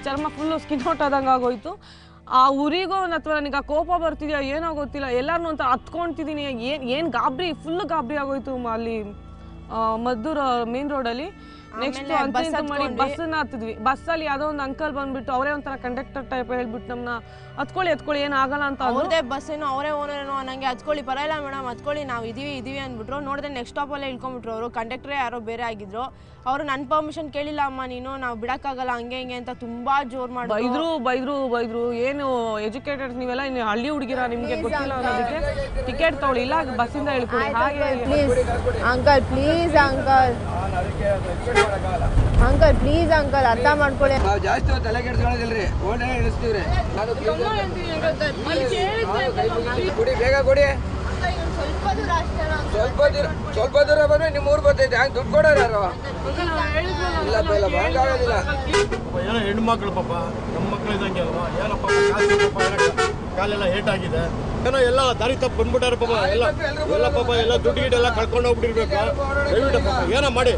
ಚರ್ಮ ಫುಲ್ಲು ಸ್ಕಿನ್ ಔಟ್ ಆದಂಗೆ ಆಗೋಯ್ತು. ಆ ಉರಿಗೋ ಅಥವಾ ನನಗೆ ಆ ಕೋಪ ಬರ್ತಿದೆಯಾ, ಏನೋ ಗೊತ್ತಿಲ್ಲ. ಎಲ್ಲರೂ ಅಂತ ಹತ್ಕೊಳ್ತಿದ್ದೀನಿ ಏನು ಏನು ಗಾಬರಿ ಫುಲ್ ಗಾಬರಿ ಆಗೋಯ್ತು ಅಲ್ಲಿ ಮದ್ದೂರು ಮೇನ್ ರೋಡಲ್ಲಿ ನೆಕ್ಸ್ಟ್ ಅಂತ ಬಸ್ ಅನ್ನ ಮಾಡಿ ಬಸ್ ಬಸ್ಸನ್ನ ಹತ್ತಿದ್ವಿ. ಬಸ್ಸಲ್ಲಿ ಯಾವುದೋ ಒಂದು ಅಂಕಲ್ ಬಂದ್ಬಿಟ್ಟು ಅವರೇ ಒಂಥರ ಕಂಡಕ್ಟರ್ ಟೈಪ್ ಹೇಳ್ಬಿಟ್ಟು ನಮ್ಮನ್ನ ಹತ್ಕೊಳ್ಳಿ ಹತ್ಕೊಳ್ಳಿ ಏನು ಆಗಲ್ಲ ಅಂತ. ಅವ್ರದೇ ಬಸ್ ಏನೋ ಅವರೇ ಓನರೇನೋ ಏನೋ ನಂಗೆ ಹತ್ಕೊಳ್ಳಿ ಪರವಾಗಿಲ್ಲ ಮೇಡಮ್ ಹತ್ಕೊಳ್ಳಿ ನಾವು ಇದೀವಿ ಇದೀವಿ ಅಂದ್ಬಿಟ್ರು. ನೋಡಿದ್ರೆ ನೆಕ್ಸ್ಟ್ ಸ್ಟಾಪಲ್ಲೇ ಇಳ್ಕೊಂಬಿಟ್ರು ಅವರು. ಕಂಡಕ್ಟ್ರೇ ಯಾರೋ ಬೇರೆ ಆಗಿದ್ರು. ಅವರು ನನ್ನ ಪರ್ಮಿಷನ್ ಕೇಳಿಲ್ಲ ಅಮ್ಮ ನೀನು ನಾವು ಬಿಡಕ್ಕಾಗಲ್ಲ ಹಂಗೆ ಹಿಂಗೆ ಅಂತ ತುಂಬಾ ಜೋರ್ ಮಾಡಿ ಬೈದ್ರು ಬೈದ್ರು ಬೈದ್ರು. ಏನು ಎಜುಕೇಟೆಡ್ ನೀವೆಲ್ಲ ಇನ್ನು ಹಳ್ಳಿ ಹುಡುಗಿರ ನಿಮಗೆ ಗೊತ್ತಿಲ್ಲ ಅನ್ನೋದಕ್ಕೆ ಟಿಕೆಟ್ ತಗೊಳ್ಳಿ. ಇಲ್ಲ ಬಸ್ಸಿಂದ ಇಳ್ಕೊಳ್ಳಿ ಹಾಗೆ please uncle please uncle uncle please uncle ಅರ್ಥ ಮಾಡ್ಕೊಳ್ಳಿ. ನಾವು ಜಾಸ್ತಿ ತಲೆ ಕೆಡ್ಸ್ಕೊಳ್ಳೋದಿಲ್ರಿ ಓಡೇ ಇಳಿಸ್ತೀವ್ರಿ. ನಾನು ಕುಡಿ ಬೇಗ ಕೊಡಿ ಸ್ವಲ್ಪ ದೂರ ಸ್ವಲ್ಪ ದೂರ ಬಂದ್ರೆ ನಿಮ್ಮ ಊರ್ ಬರ್ತೈತೆ. ಹಂಗೆ ದುಡ್ಡು ಕೊಡೋರು ಯಾರು? ಇಲ್ಲಪ್ಪ ಇಲ್ಲ ಹಂಗೆ ಆಗೋದಿಲ್ಲ ಏನೋ ಹೆಣ್ಮಕ್ಳು ಪಾಪ. ನಮ್ಮ ಮಕ್ಳು ಇದ್ದಂಗೆ ಅಲ್ವಾ? ಏನಪ್ಪ ಕಾಸು ಪಾಪ ಏನೋ ಕಾಲೆಲ್ಲ ಏಟ್ ಆಗಿದೆ. ಏನೋ ಎಲ್ಲ ದಾರಿ ತಪ್ಪು ಬಂದ್ಬಿಟ್ಟಾರ ಪಾಪ ಎಲ್ಲ ಎಲ್ಲ ಪಾಪ ಎಲ್ಲ ದುಡ್ಡು ಗಿಡ ಎಲ್ಲ ಕಳ್ಕೊಂಡು ಹೋಗ್ಬಿಟ್ಟಿರ್ಬೇಕು. ದಯವಿಟ್ಟು ಪಾಪ ಏನೋ ಮಾಡಿ.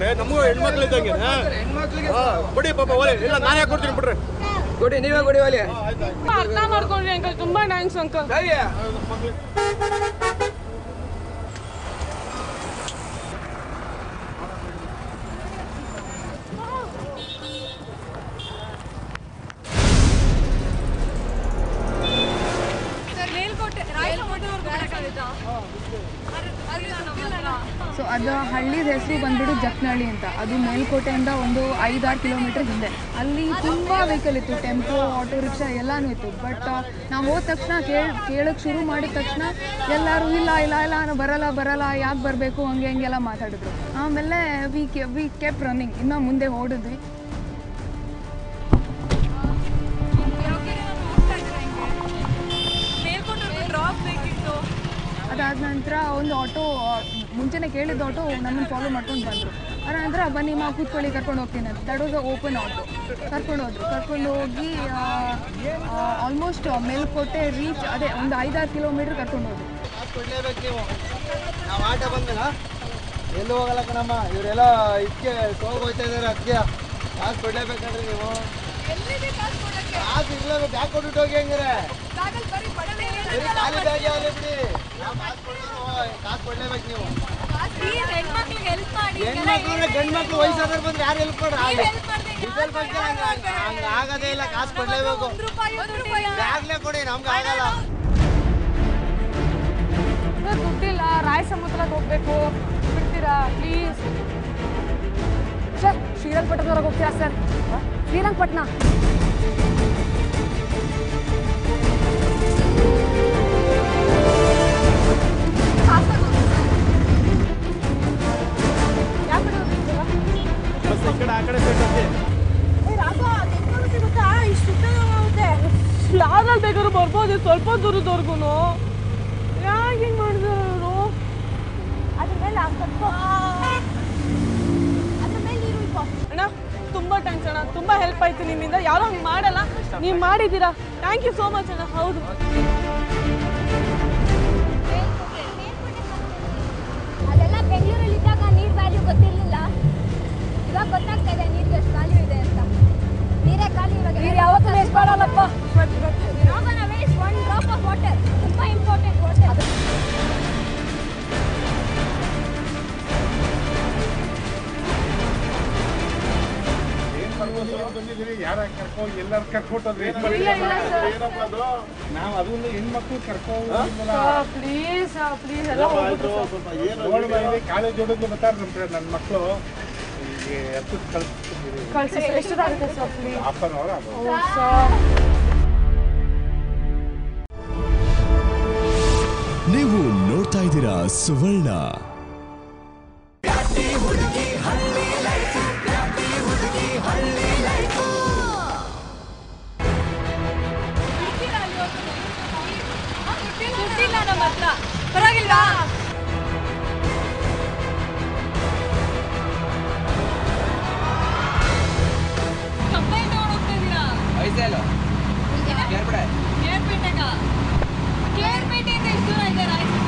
ಬೇಡ ನಮಗೂ ಹೆಣ್ಮಕ್ಳು ಇದ್ದಂಗೆ ಕೊಡಿ ಪಾಪ ಒಲೆ ಇಲ್ಲ ನಾನೇ ಕೊಡ್ತೀನಿ ಬಿಡ್ರಿ. ಕೊಡಿ ನೀವೇ ಕೊಡಿ ಒಲೆ. ಅರ್ಥ ಮಾಡ್ಕೊಂಡ್ರಿ ಅಂಕಲ್. ತುಂಬಾ ಥ್ಯಾಂಕ್ಸ್ ಅಂಕಲ್. ಅದು ಹಳ್ಳಿದ ಹೆಸರು ಬಂದ್ಬಿಟ್ಟು ಜಕ್ನಹಳ್ಳಿ ಅಂತ. ಅದು ಮೇಲ್ಕೋಟೆಯಿಂದ ಒಂದು ಐದಾರು ಕಿಲೋಮೀಟರ್ ಹಿಂದೆ. ಅಲ್ಲಿ ತುಂಬ ವೆಹಿಕಲ್ ಇತ್ತು, ಟೆಂಪೋ, ಆಟೋ, ರಿಕ್ಷಾ ಎಲ್ಲಾನು ಇತ್ತು. ಬಟ್ ನಾವು ಹೋದ ತಕ್ಷಣ ಕೇಳಿ ಕೇಳಕ್ಕೆ ಶುರು ಮಾಡಿದ ತಕ್ಷಣ ಎಲ್ಲರೂ ಇಲ್ಲ ಇಲ್ಲ ಇಲ್ಲ ನಾನು ಬರಲ್ಲ ಬರಲ್ಲ, ಯಾಕೆ ಬರಬೇಕು, ಹಂಗೆ ಹಂಗೆಲ್ಲ ಮಾತಾಡಿದ್ರು. ಆಮೇಲೆ ವಿ ಕೆ ವಿ ಕೆಪ್ ರನ್ನಿಂಗ್ ಇನ್ನೂ ಮುಂದೆ ಓಡಿದ್ವಿ ಅದಾದ ನಂತರ ಒಂದು ಆಟೋ ಮುಂಚೆನೇ ಕೇಳಿದ ಆಟೋ ನಮ್ಮನ್ನು ಫಾಲೋ ಮಾಡ್ಕೊಂಡು ಬಂದರು. ಅದ ನಂತರ ಬನ್ನಿ ಮಾ ಕೂತ್ಕೊಳ್ಳಿ ಕರ್ಕೊಂಡು ಹೋಗ್ತೀನಿ ಅಂತ. That was a open auto ಕರ್ಕೊಂಡು ಹೋದರು. ಕರ್ಕೊಂಡು ಹೋಗಿ ಆಲ್ಮೋಸ್ಟ್ ಮೇಲ್ಕೋಟೆ ರೀಚ್ ಅದೇ ಒಂದು ಐದಾರು ಕಿಲೋಮೀಟ್ರ್ ಕರ್ಕೊಂಡು ಹೋದ್ರು. ನೀವು ನಾವು ಆಟ ಬಂದಲ್ಲ ಎಲ್ಲೂ ಹೋಗಲ್ಲ ಕಣಮ್ಮ ಇವರೆಲ್ಲ ಇದಕ್ಕೆ ಹೋಗ್ತಾ ಇದಾರೆ ಅದಕ್ಕೆ ಕಾಸು ಕೊಡ್ಲೇಬೇಕಂದ್ರೆ ನೀವು. ಕಾಸು ಇರ್ಲೇಬೇಕು ಬ್ಯಾಗ್ ಕೊಟ್ಬಿಟ್ಟು ಹೋಗಿ ಹಂಗಾರೆ. ಬರೀ ಖಾಲಿ ಬ್ಯಾಗ್ ಯಾವ್ದು ಬಿಡಿ. ಹೆಣ್ಮಕ್ಳು ಗಂಡ್ಮಕ್ಳು ವಯಸ್ಸಾದ್ರು ಬಂದ್ರೆ ಯಾರು ಹೆಲ್ಪ್ ಕೊಡ್ರ? ಹಂಗೆ ಆಗೋದೇ ಇಲ್ಲ ಕಾಸು ಕೊಡ್ಲೇಬೇಕು. ಬ್ಯಾಗ್ಲೇ ಕೊಡಿ ನಮ್ಗೆ ಆಗಲ್ಲ. ಸರ್ ದುಡ್ಡಿಲ್ಲ ರಾಯ ಸಮುದ್ರಕ್ಕೆ ಹೋಗ್ಬೇಕು. ಬಿಡ್ತೀರಾ? ಪ್ಲೀಸ್ ಸರ್ ಶ್ರೀರಂಗಪಟ್ಟಣದವರೆಗೆ ಹೋಗ್ತೀರಾ ಸರ್? ಶ್ರೀರಂಗಪಟ್ಟಣ. ಕಡೆ ಆ ಕಡೆ ಸೈಡ್ ಹೋಗಿ ಯಾವ್ದ್ರಲ್ಲಿ ಬೇಕಾದ್ರೂ ಬರ್ಬೋದು ಸ್ವಲ್ಪ ದೂರದವರೆಗೂ ಯಾಕೆ ಹಿಂಗೆ ಮಾಡಿದ್ರು ಅವರು? ಅಣ್ಣ ತುಂಬಾ ಟ್ಯಾಂಕ್ಸ್ ಅಣ್ಣ. ತುಂಬಾ ಹೆಲ್ಪ್ ಆಯ್ತು ನಿಮ್ಮಿಂದ. ಯಾರೋ ಹಂಗೆ ಮಾಡಲ್ಲ. ನೀವು ಮಾಡಿದ್ದೀರಾ. ಥ್ಯಾಂಕ್ ಯು ಸೋ ಮಚ್ ಅಣ್ಣ. ಹೌದು. ಇವಾಗ ಗೊತ್ತಾಗ್ತಾ ಇದೆ ನೀರ್ಗೆ ಎಷ್ಟು ವ್ಯಾಲ್ಯೂ ಇದೆ ಅಂತ. ನೀರೇ ಖಾಲಿ ಇವಾಗ ನೀರು ಯಾವತ್ತೂ waste ಮಾಡಲ್ಲಪ್ಪ. Waste one drop of water ತುಂಬಾ ಇಂಪಾರ್ಟೆಂಟ್ ವಾಟರ್ ಬಂದಿದ್ದೀರಿ? ಯಾರ ಕರ್ಕೊಂಡು ಎಲ್ಲರೂ ಕರ್ಕೊಟ್ಟೋದ್ರಿ? ನಾವು ಅದೊಂದು ಹೆಣ್ಮಕ್ಳು ಕರ್ಕೊಂಡು ಕಾಲೇಜ್ ಹುಡುಗರು ಬರ್ತಾರೆ ನಮ್ಮ ನನ್ನ ಮಕ್ಕಳು ಕಳ್ಸಿ ಎಷ್ಟೊತ್ತಾಗುತ್ತೆ ಸರ್ ಹಾಫ್ ನೀವು ನೋಡ್ತಾ ಇದ್ದೀರಾ ಸುವರ್ಣ. ಡೀಸೆಲ್ ಕೇರ್ಪೇಟೆ ಕೇರ್ಪೇಟೆಯಿಂದ ಎಷ್ಟು ದೂರ ಇದೆ ರಾಯಚೂರು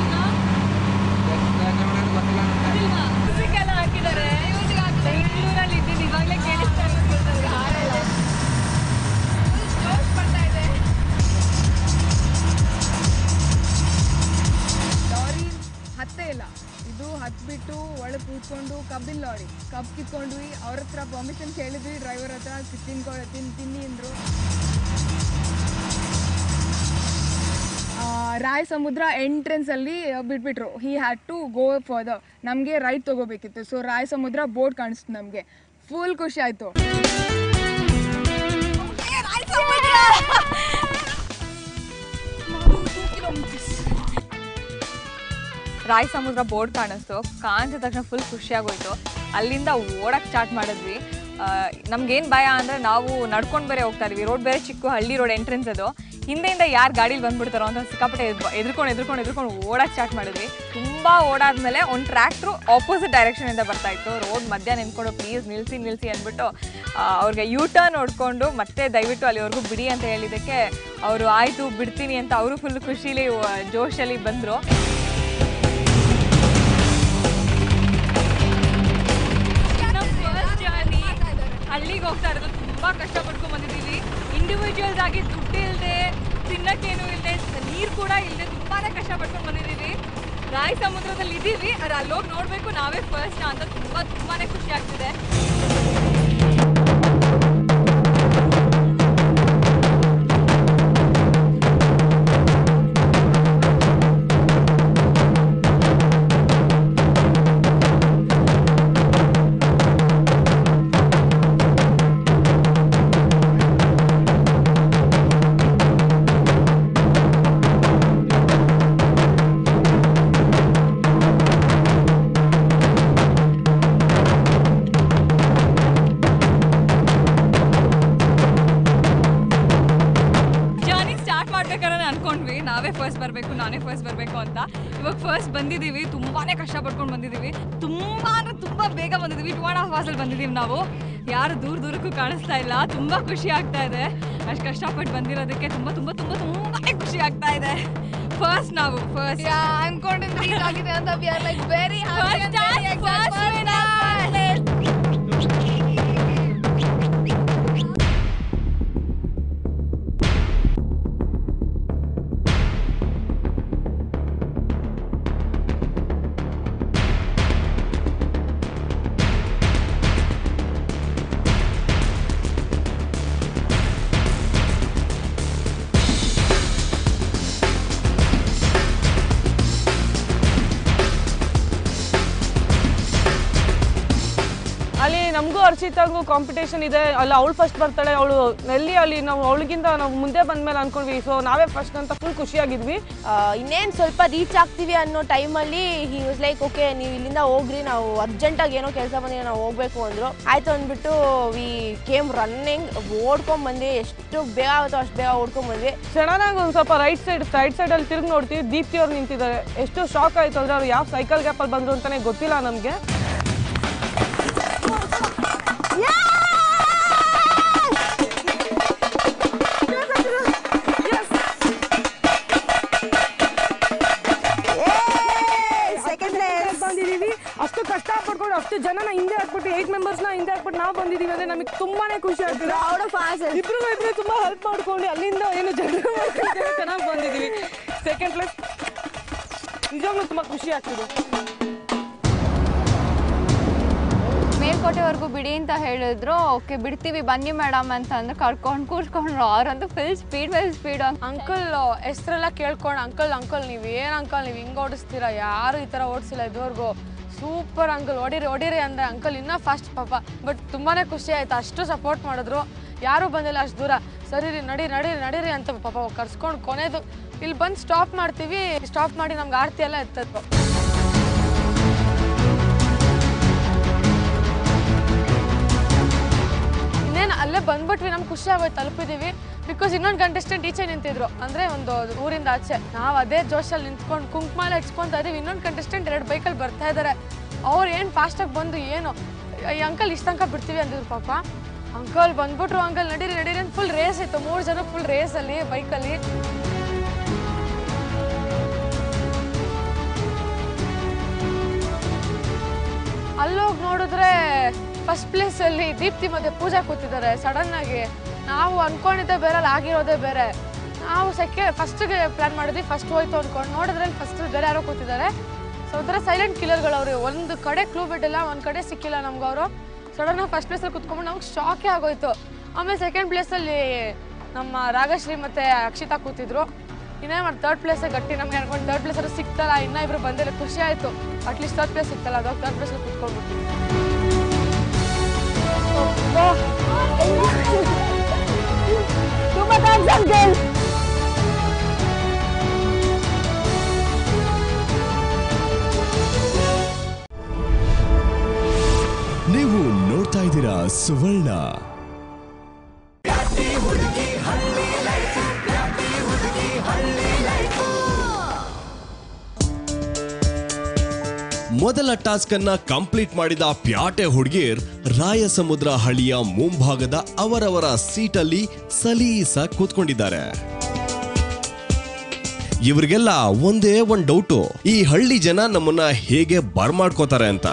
ಇದ್ದೀರಾ ಒಳಗೆ ಕೂತ್ಕೊಂಡು ಕಬ್ಬಿನ ಲಾರಿ ಕಬ್ ಕಿತ್ಕೊಂಡ್ವಿ. ಅವ್ರ ಹತ್ರ ಪರ್ಮಿಷನ್ ಕೇಳಿದ್ವಿ. ಡ್ರೈವರ್ ಹತ್ರ ತಿನ್ಕೊ ತಿನ್ ತಿನ್ನಿ ಅಂದರು. ರಾಯ ಸಮುದ್ರ ಎಂಟ್ರೆನ್ಸಲ್ಲಿ ಬಿಟ್ಬಿಟ್ರು. He had to go further ನಮಗೆ ರೈಟ್ ತೊಗೋಬೇಕಿತ್ತು. ಸೊ ರಾಯ ಸಮುದ್ರ ಬೋರ್ಡ್ ಕಾಣಿಸ್ತು ನಮಗೆ. ಫುಲ್ ಖುಷಿ ಆಯಿತು. (laughs) ರಾಯ್ ಸಮುದ್ರ ಬೋರ್ಡ್ ಕಾಣಿಸ್ತು. ಕಾಣಿಸಿದ ತಕ್ಷಣ ಫುಲ್ ಖುಷಿಯಾಗೋಯ್ತು. ಅಲ್ಲಿಂದ ಓಡಕ್ಕೆ ಸ್ಟಾರ್ಟ್ ಮಾಡಿದ್ವಿ. ನಮ್ಗೇನು ಭಯ ಅಂದರೆ ನಾವು ನಡ್ಕೊಂಡು ಬೇರೆ ಹೋಗ್ತಾ ಇದ್ವಿ. ರೋಡ್ ಬೇರೆ ಚಿಕ್ಕು ಹಳ್ಳಿ ರೋಡ್ ಎಂಟ್ರೆನ್ಸ್ ಅದು. ಹಿಂದೆಯಿಂದ ಯಾರು ಗಾಡೀಲಿ ಬಂದ್ಬಿಡ್ತಾರೋ ಅಂತ ಸಿಕ್ಕಾಪಟ್ಟೆ ಎದ್ಕೊಂಡು ಎದ್ಕೊಂಡು ಎದ್ಕೊಂಡು ಓಡಕ್ಕೆ ಸ್ಟಾರ್ಟ್ ಮಾಡಿದ್ವಿ. ತುಂಬ ಓಡಾದ್ಮೇಲೆ ಒಂದು ಟ್ರ್ಯಾಕ್ಟ್ರು ಆಪೋಸಿಟ್ ಡೈರೆಕ್ಷನಿಂದ ಬರ್ತಾ ಇತ್ತು. ರೋಡ್ ಮಧ್ಯ ನಿಂತ್ಕೊಂಡು ಪ್ಲೀಸ್ ನಿಲ್ಸಿ ನಿಲ್ಸಿ ಅಂದ್ಬಿಟ್ಟು ಅವ್ರಿಗೆ ಯೂ ಟರ್ನ್ ಹೊಡ್ಕೊಂಡು ಮತ್ತೆ ದಯವಿಟ್ಟು ಅಲ್ಲಿವರೆಗೂ ಬಿಡಿ ಅಂತ ಹೇಳಿದ್ದಕ್ಕೆ ಅವರು ಆಯಿತು, ಬಿಡ್ತೀನಿ ಅಂತ ಅವರು ಫುಲ್ ಖುಷಿಲಿ ಜೋಶಲ್ಲಿ ಬಂದರು. ಹೋಗ್ತಾ ಇರೋದು ತುಂಬ ಕಷ್ಟಪಡ್ಕೊಂಡು ಬಂದಿದ್ದೀವಿ. ಇಂಡಿವಿಜುವಲ್ಸ್ ಆಗಿ ದುಡ್ಡು ಇಲ್ಲದೆ ತಿನ್ನಕ್ಕೇನು ಇಲ್ಲದೆ ನೀರು ಕೂಡ ಇಲ್ಲದೆ ತುಂಬಾ ಕಷ್ಟಪಡ್ಕೊಂಡು ಬಂದಿದ್ದೀವಿ. ರಾಯ ಸಮುದ್ರದಲ್ಲಿ ಇದ್ದೀವಿ ಅದು ಅಲ್ಲೋಗಿ ನೋಡಬೇಕು, ನಾವೇ ಫಸ್ಟ್ ಅಂತ ತುಂಬ ತುಂಬಾ ಖುಷಿ ಆಗ್ತಿದೆ. ಆಫ್ ಆ್ಯಂಡ್ ಬಂದಿದ್ದೀವಿ ನಾವು. ಯಾರು ದೂರ ದೂರಕ್ಕೂ ಕಾಣಿಸ್ತಾ ಇಲ್ಲ. ತುಂಬಾ ಖುಷಿ ಆಗ್ತಾ ಇದೆ. ಅಷ್ಟು ಕಷ್ಟಪಟ್ಟು ಬಂದಿರೋದಕ್ಕೆ ತುಂಬಾ ತುಂಬಾ ತುಂಬಾ ತುಂಬಾ ಖುಷಿ ಆಗ್ತಾ ಇದೆ. ಫಸ್ಟ್ ನಾವು ಫಸ್ಟ್ ಅನ್ಕೊಂಡಿದ್ದೀವಿ ಆಗಿದೆ ಅಂತ we are like first happy ಅರ್ಚಿತಾಗೂ ಕಾಂಪಿಟೇಷನ್ ಇದೆ. ಅಲ್ಲಿ ಅವಳು ಫಸ್ಟ್ ಬರ್ತಾಳೆ ಅವಳು ಎಲ್ಲಿ ಅಲ್ಲಿ ನಾವು ಅವಳಿಗಿಂತ ನಾವು ಮುಂದೆ ಬಂದ್ಮೇಲೆ ಅನ್ಕೊಂಡ್ವಿ. ಸೊ ನಾವೇ ಫಸ್ಟ್ ಅಂತ ಫುಲ್ ಖುಷಿಯಾಗಿದ್ವಿ. ಇನ್ನೇನು ಸ್ವಲ್ಪ ರೀಚ್ ಆಗ್ತೀವಿ ಅನ್ನೋ ಟೈಮಲ್ಲಿ ಹಿ ವಾಸ್ ಲೈಕ್ ಓಕೆ ನೀವು ಇಲ್ಲಿಂದ ಹೋಗ್ರಿ ನಾವು ಅರ್ಜೆಂಟಾಗಿ ಏನೋ ಕೆಲಸ ಬಂದಿದೆ ನಾವು ಹೋಗ್ಬೇಕು ಅಂದರು. ಆಯಿತು ಅಂದ್ಬಿಟ್ಟು ವಿ ಕೇಮ್ ರನ್ನಿಂಗ್ ಓಡ್ಕೊಂಡ್ ಬಂದ್ವಿ. ಎಷ್ಟು ಬೇಗ ಆಗುತ್ತೋ ಅಷ್ಟು ಬೇಗ ಓಡ್ಕೊಂಡ್ ಬಂದ್ವಿ. ಸಡನ್ನಾಗಿ ಒಂದು ಸ್ವಲ್ಪ ರೈಟ್ ಸೈಡ್ ರೈಟ್ ಸೈಡಲ್ಲಿ ತಿರುಗಿ ನೋಡ್ತೀವಿ. ದೀಪ್ತಿ ಅವ್ರು ನಿಂತಿದ್ದಾರೆ. ಎಷ್ಟು ಶಾಕ್ ಆಯ್ತು ಅಂದ್ರೆ ಅವ್ರು ಯಾವ ಸೈಕಲ್ ಗ್ಯಾಪಲ್ಲಿ ಬಂದರು ಅಂತಾನೆ ಗೊತ್ತಿಲ್ಲ ನಮಗೆ. ಜನ ಜನನ ಹಿಂದೆ ಹಾಕ್ಬಿಟ್ಟು ಏಟ್ ಮೆಂಬರ್ಸ್ನ ಹಿಂದೆ ಹಾಕ್ಬಿಟ್ಟು ನಾವು ಬಂದಿದೀವಿ ಅಂದ್ರೆ ನಮಗೆ ತುಂಬಾನೇ ಖುಷಿ ಆಗ್ತಿದೆ. ಇಬ್ರು ಇಬ್ರು ತುಂಬಾ ಹೆಲ್ಪ್ ಮಾಡ್ಕೊಂಡು ಅಲ್ಲಿಂದ ಏನು ಚೆನ್ನಾಗಿ ಬಂದಿದೀವಿ. ಸೆಕೆಂಡ್ ಪ್ಲೇಸ್ ನಿಜವಾಗ್ಲೂ ತುಂಬಾ ಖುಷಿ ಆಗ್ತಿದೆ. ಮೇಲ್ಕೋಟೆವರೆಗೂ ಬಿಡಿ ಅಂತ ಹೇಳಿದ್ರು. ಓಕೆ ಬಿಡ್ತೀವಿ ಬನ್ನಿ ಮೇಡಮ್ ಅಂತ ಅಂದ್ರೆ. ಕರ್ಕೊಂಡು ಕೂರ್ಸ್ಕೊಂಡ್ರು ಅವ್ರಂತೂ ಫುಲ್ ಸ್ಪೀಡ್ ಮೇಲೆ ಸ್ಪೀಡ್ ಅಂಕಲ್ ಹೆಸರೆಲ್ಲ ಕೇಳ್ಕೊಂಡು ಅಂಕಲ್ ಅಂಕಲ್ ನೀವು ಏನು ಅಂಕಲ್ ನೀವು ಹಿಂಗೆ ಓಡಿಸ್ತೀರಾ? ಯಾರು ಈ ಥರ ಓಡಿಸಿಲ್ಲ ಇದುವರೆಗೂ? Super uncle. ಹೊಡೀರಿ ಹೊಡೀರಿ ಅಂದರೆ ಅಂಕಲ್ ಇನ್ನೂ ಫಾಸ್ಟ್ ಪಾಪ. ಬಟ್ ತುಂಬಾ ಖುಷಿ ಆಯ್ತು. ಅಷ್ಟು ಸಪೋರ್ಟ್ ಮಾಡಿದ್ರು. ಯಾರೂ ಬಂದಿಲ್ಲ ಅಷ್ಟು ದೂರ. ಸರಿ ರೀ, ನಡಿ ನಡಿ, ನಡೀರಿ ಅಂತ ಪಾಪ ಕರ್ಸ್ಕೊಂಡು ಕೊನೆದು. ಇಲ್ಲಿ ಬಂದು ಸ್ಟಾಪ್ ಮಾಡ್ತೀವಿ. ಸ್ಟಾಪ್ ಮಾಡಿ ನಮ್ಗೆ ಆರತಿ ಎಲ್ಲ ಎತ್ತದ್ದು ಇನ್ನೇನು ಅಲ್ಲೇ ಬಂದ್ಬಿಟ್ವಿ. ನಮ್ಗೆ ಖುಷಿ ಆಗೋಯ್ತು. ತಲುಪಿದೀವಿ. ಬಿಕಾಸ್ ಇನ್ನೊಂದು ಕಂಟೆಸ್ಟೆಂಟ್ ಈಚೆ ನಿಂತಿದ್ರು. ಅಂದರೆ ಒಂದು ಊರಿಂದ ಆಚೆ. ನಾವು ಅದೇ ಜೋಶಲ್ಲಿ ನಿಂತ್ಕೊಂಡು ಕುಂಕುಮಾಲ ಹಚ್ಕೊತಾ ಇದೀವಿ. ಇನ್ನೊಂದು ಕಂಟೆಸ್ಟೆಂಟ್ ಎರಡು ಬೈಕಲ್ಲಿ ಬರ್ತಾ ಇದ್ದಾರೆ ಅವ್ರು ಏನು ಫಾಸ್ಟಾಗಿ ಬಂದು ಏನು? ಈ ಅಂಕಲ್ ಇಷ್ಟ ತನಕ ಬಿಡ್ತೀವಿ ಅಂದಿದ್ರು ಪಾಪ. ಅಂಕಲ್ ಬಂದ್ಬಿಟ್ರು ಅಂಕಲ್ ನಡೀರಿ ನಡೀರಿ ಅಂತ ಫುಲ್ ರೇಸ್ ಇತ್ತು. ಮೂರು ಜನ ಫುಲ್ ರೇಸಲ್ಲಿ ಬೈಕಲ್ಲಿ ಅಲ್ಲೋಗಿ ನೋಡಿದ್ರೆ ಫಸ್ಟ್ ಪ್ಲೇಸಲ್ಲಿ ದೀಪ್ತಿ ಮತ್ತೆ ಪೂಜಾ ಕೂತಿದ್ದಾರೆ. ಸಡನ್ ಆಗಿ ನಾವು ಅನ್ಕೊಂಡಿದ್ದೆ ಬೇರೆ ಅಲ್ಲಿ ಆಗಿರೋದೇ ಬೇರೆ. ನಾವು ಸೆಕೆ ಫಸ್ಟ್ಗೆ ಪ್ಲಾನ್ ಮಾಡಿದ್ವಿ ಫಸ್ಟ್ ಹೋಯ್ತು ಅನ್ಕೊಂಡು. ನೋಡಿದ್ರೆ ಫಸ್ಟ್ ಬೇರೆ ಯಾರೋ ಕೂತಿದ್ದಾರೆ. ಸೊ ಒಂಥರ ಸೈಲೆಂಟ್ ಕಿಲ್ಲರ್ಗಳು ಅವರು. ಒಂದು ಕಡೆ ಕ್ಲೂ ಬಿಟ್ಟಿಲ್ಲ, ಒಂದು ಕಡೆ ಸಿಕ್ಕಿಲ್ಲ ನಮ್ಗೆ ಅವರು. ಸಡನ್ ಆಗಿ ಫಸ್ಟ್ ಪ್ಲೇಸಲ್ಲಿ ಕುತ್ಕೊಂಡು ನಮ್ಗೆ ಶಾಕೇ ಆಗೋಯ್ತು. ಆಮೇಲೆ ಸೆಕೆಂಡ್ ಪ್ಲೇಸಲ್ಲಿ ನಮ್ಮ ರಾಗಶ್ರೀ ಮತ್ತು ಅಕ್ಷಿತಾ ಕೂತಿದ್ರು. ಇನ್ನೇ ಮಾಡಿ ತರ್ಡ್ ಪ್ಲೇಸೇ ಗಟ್ಟಿ ನಮ್ಗೆ ಅನ್ಕೊಂಡು ತರ್ಡ್ ಪ್ಲೇಸಲ್ಲಿ ಸಿಕ್ತಲ್ಲ ಇನ್ನೂ ಇಬ್ರು ಬಂದಿಲ್ಲ, ಖುಷಿ ಆಯಿತು. ಅಟ್ಲೀಸ್ಟ್ ತರ್ಡ್ ಪ್ಲೇಸ್ ಸಿಕ್ತಲ್ಲ ಅದಾಗ ತರ್ಡ್ ಪ್ಲೇಸಲ್ಲಿ ಕುತ್ಕೊಂಡ್ಬಿಟ್ಟು ತುಂಬಾ ಥ್ಯಾಂಕ್ಸ್ ಅಂಕಲ್ ನೀವು ನೋಡ್ತಾ ಇದ್ದೀರಾ ಸುವರ್ಣ. ಮೊದಲ ಟಾಸ್ಕ್ ಅನ್ನ ಕಂಪ್ಲೀಟ್ ಮಾಡಿದ ಪ್ಯಾಟೆ ಹುಡುಗಿರ್ ರಾಯಸಮುದ್ರ ಹಳ್ಳಿಯ ಮುಂಭಾಗದ ಅವರವರ ಸೀಟಲ್ಲಿ ಸಲೀಸ ಕೂತ್ಕೊಂಡಿದ್ದಾರೆ. ಇವ್ರಿಗೆಲ್ಲ ಒಂದೇ ಒಂದ್ ಡೌಟು, ಈ ಹಳ್ಳಿ ಜನ ನಮ್ಮನ್ನ ಹೇಗೆ ಬರ್ಮಾಡ್ಕೋತಾರೆ ಅಂತ.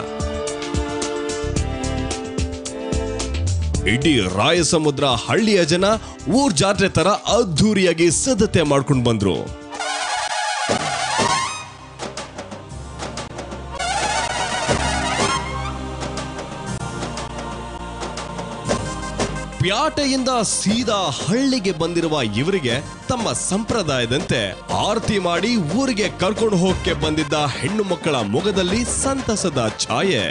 ಇಡೀ ರಾಯಸಮುದ್ರ ಹಳ್ಳಿಯ ಜನ ಊರ್ ಜಾತ್ರೆ ತರ ಅದ್ಧೂರಿಯಾಗಿ ಸಿದ್ಧತೆ ಮಾಡ್ಕೊಂಡು ಬಂದ್ರು. ಪ್ಯಾಟೆಯಿಂದ ಸೀದಾ ಹಳ್ಳಿಗೆ ಬಂದಿರುವ ಇವರಿಗೆ ತಮ್ಮ ಸಂಪ್ರದಾಯದಂತೆ ಆರತಿ ಮಾಡಿ ಊರಿಗೆ ಕರ್ಕೊಂಡು ಹೋಗಕ್ಕೆ ಬಂದಿದ್ದ ಹೆಣ್ಣು ಮಕ್ಕಳ ಮುಖದಲ್ಲಿ ಸಂತಸದ ಛಾಯೆ.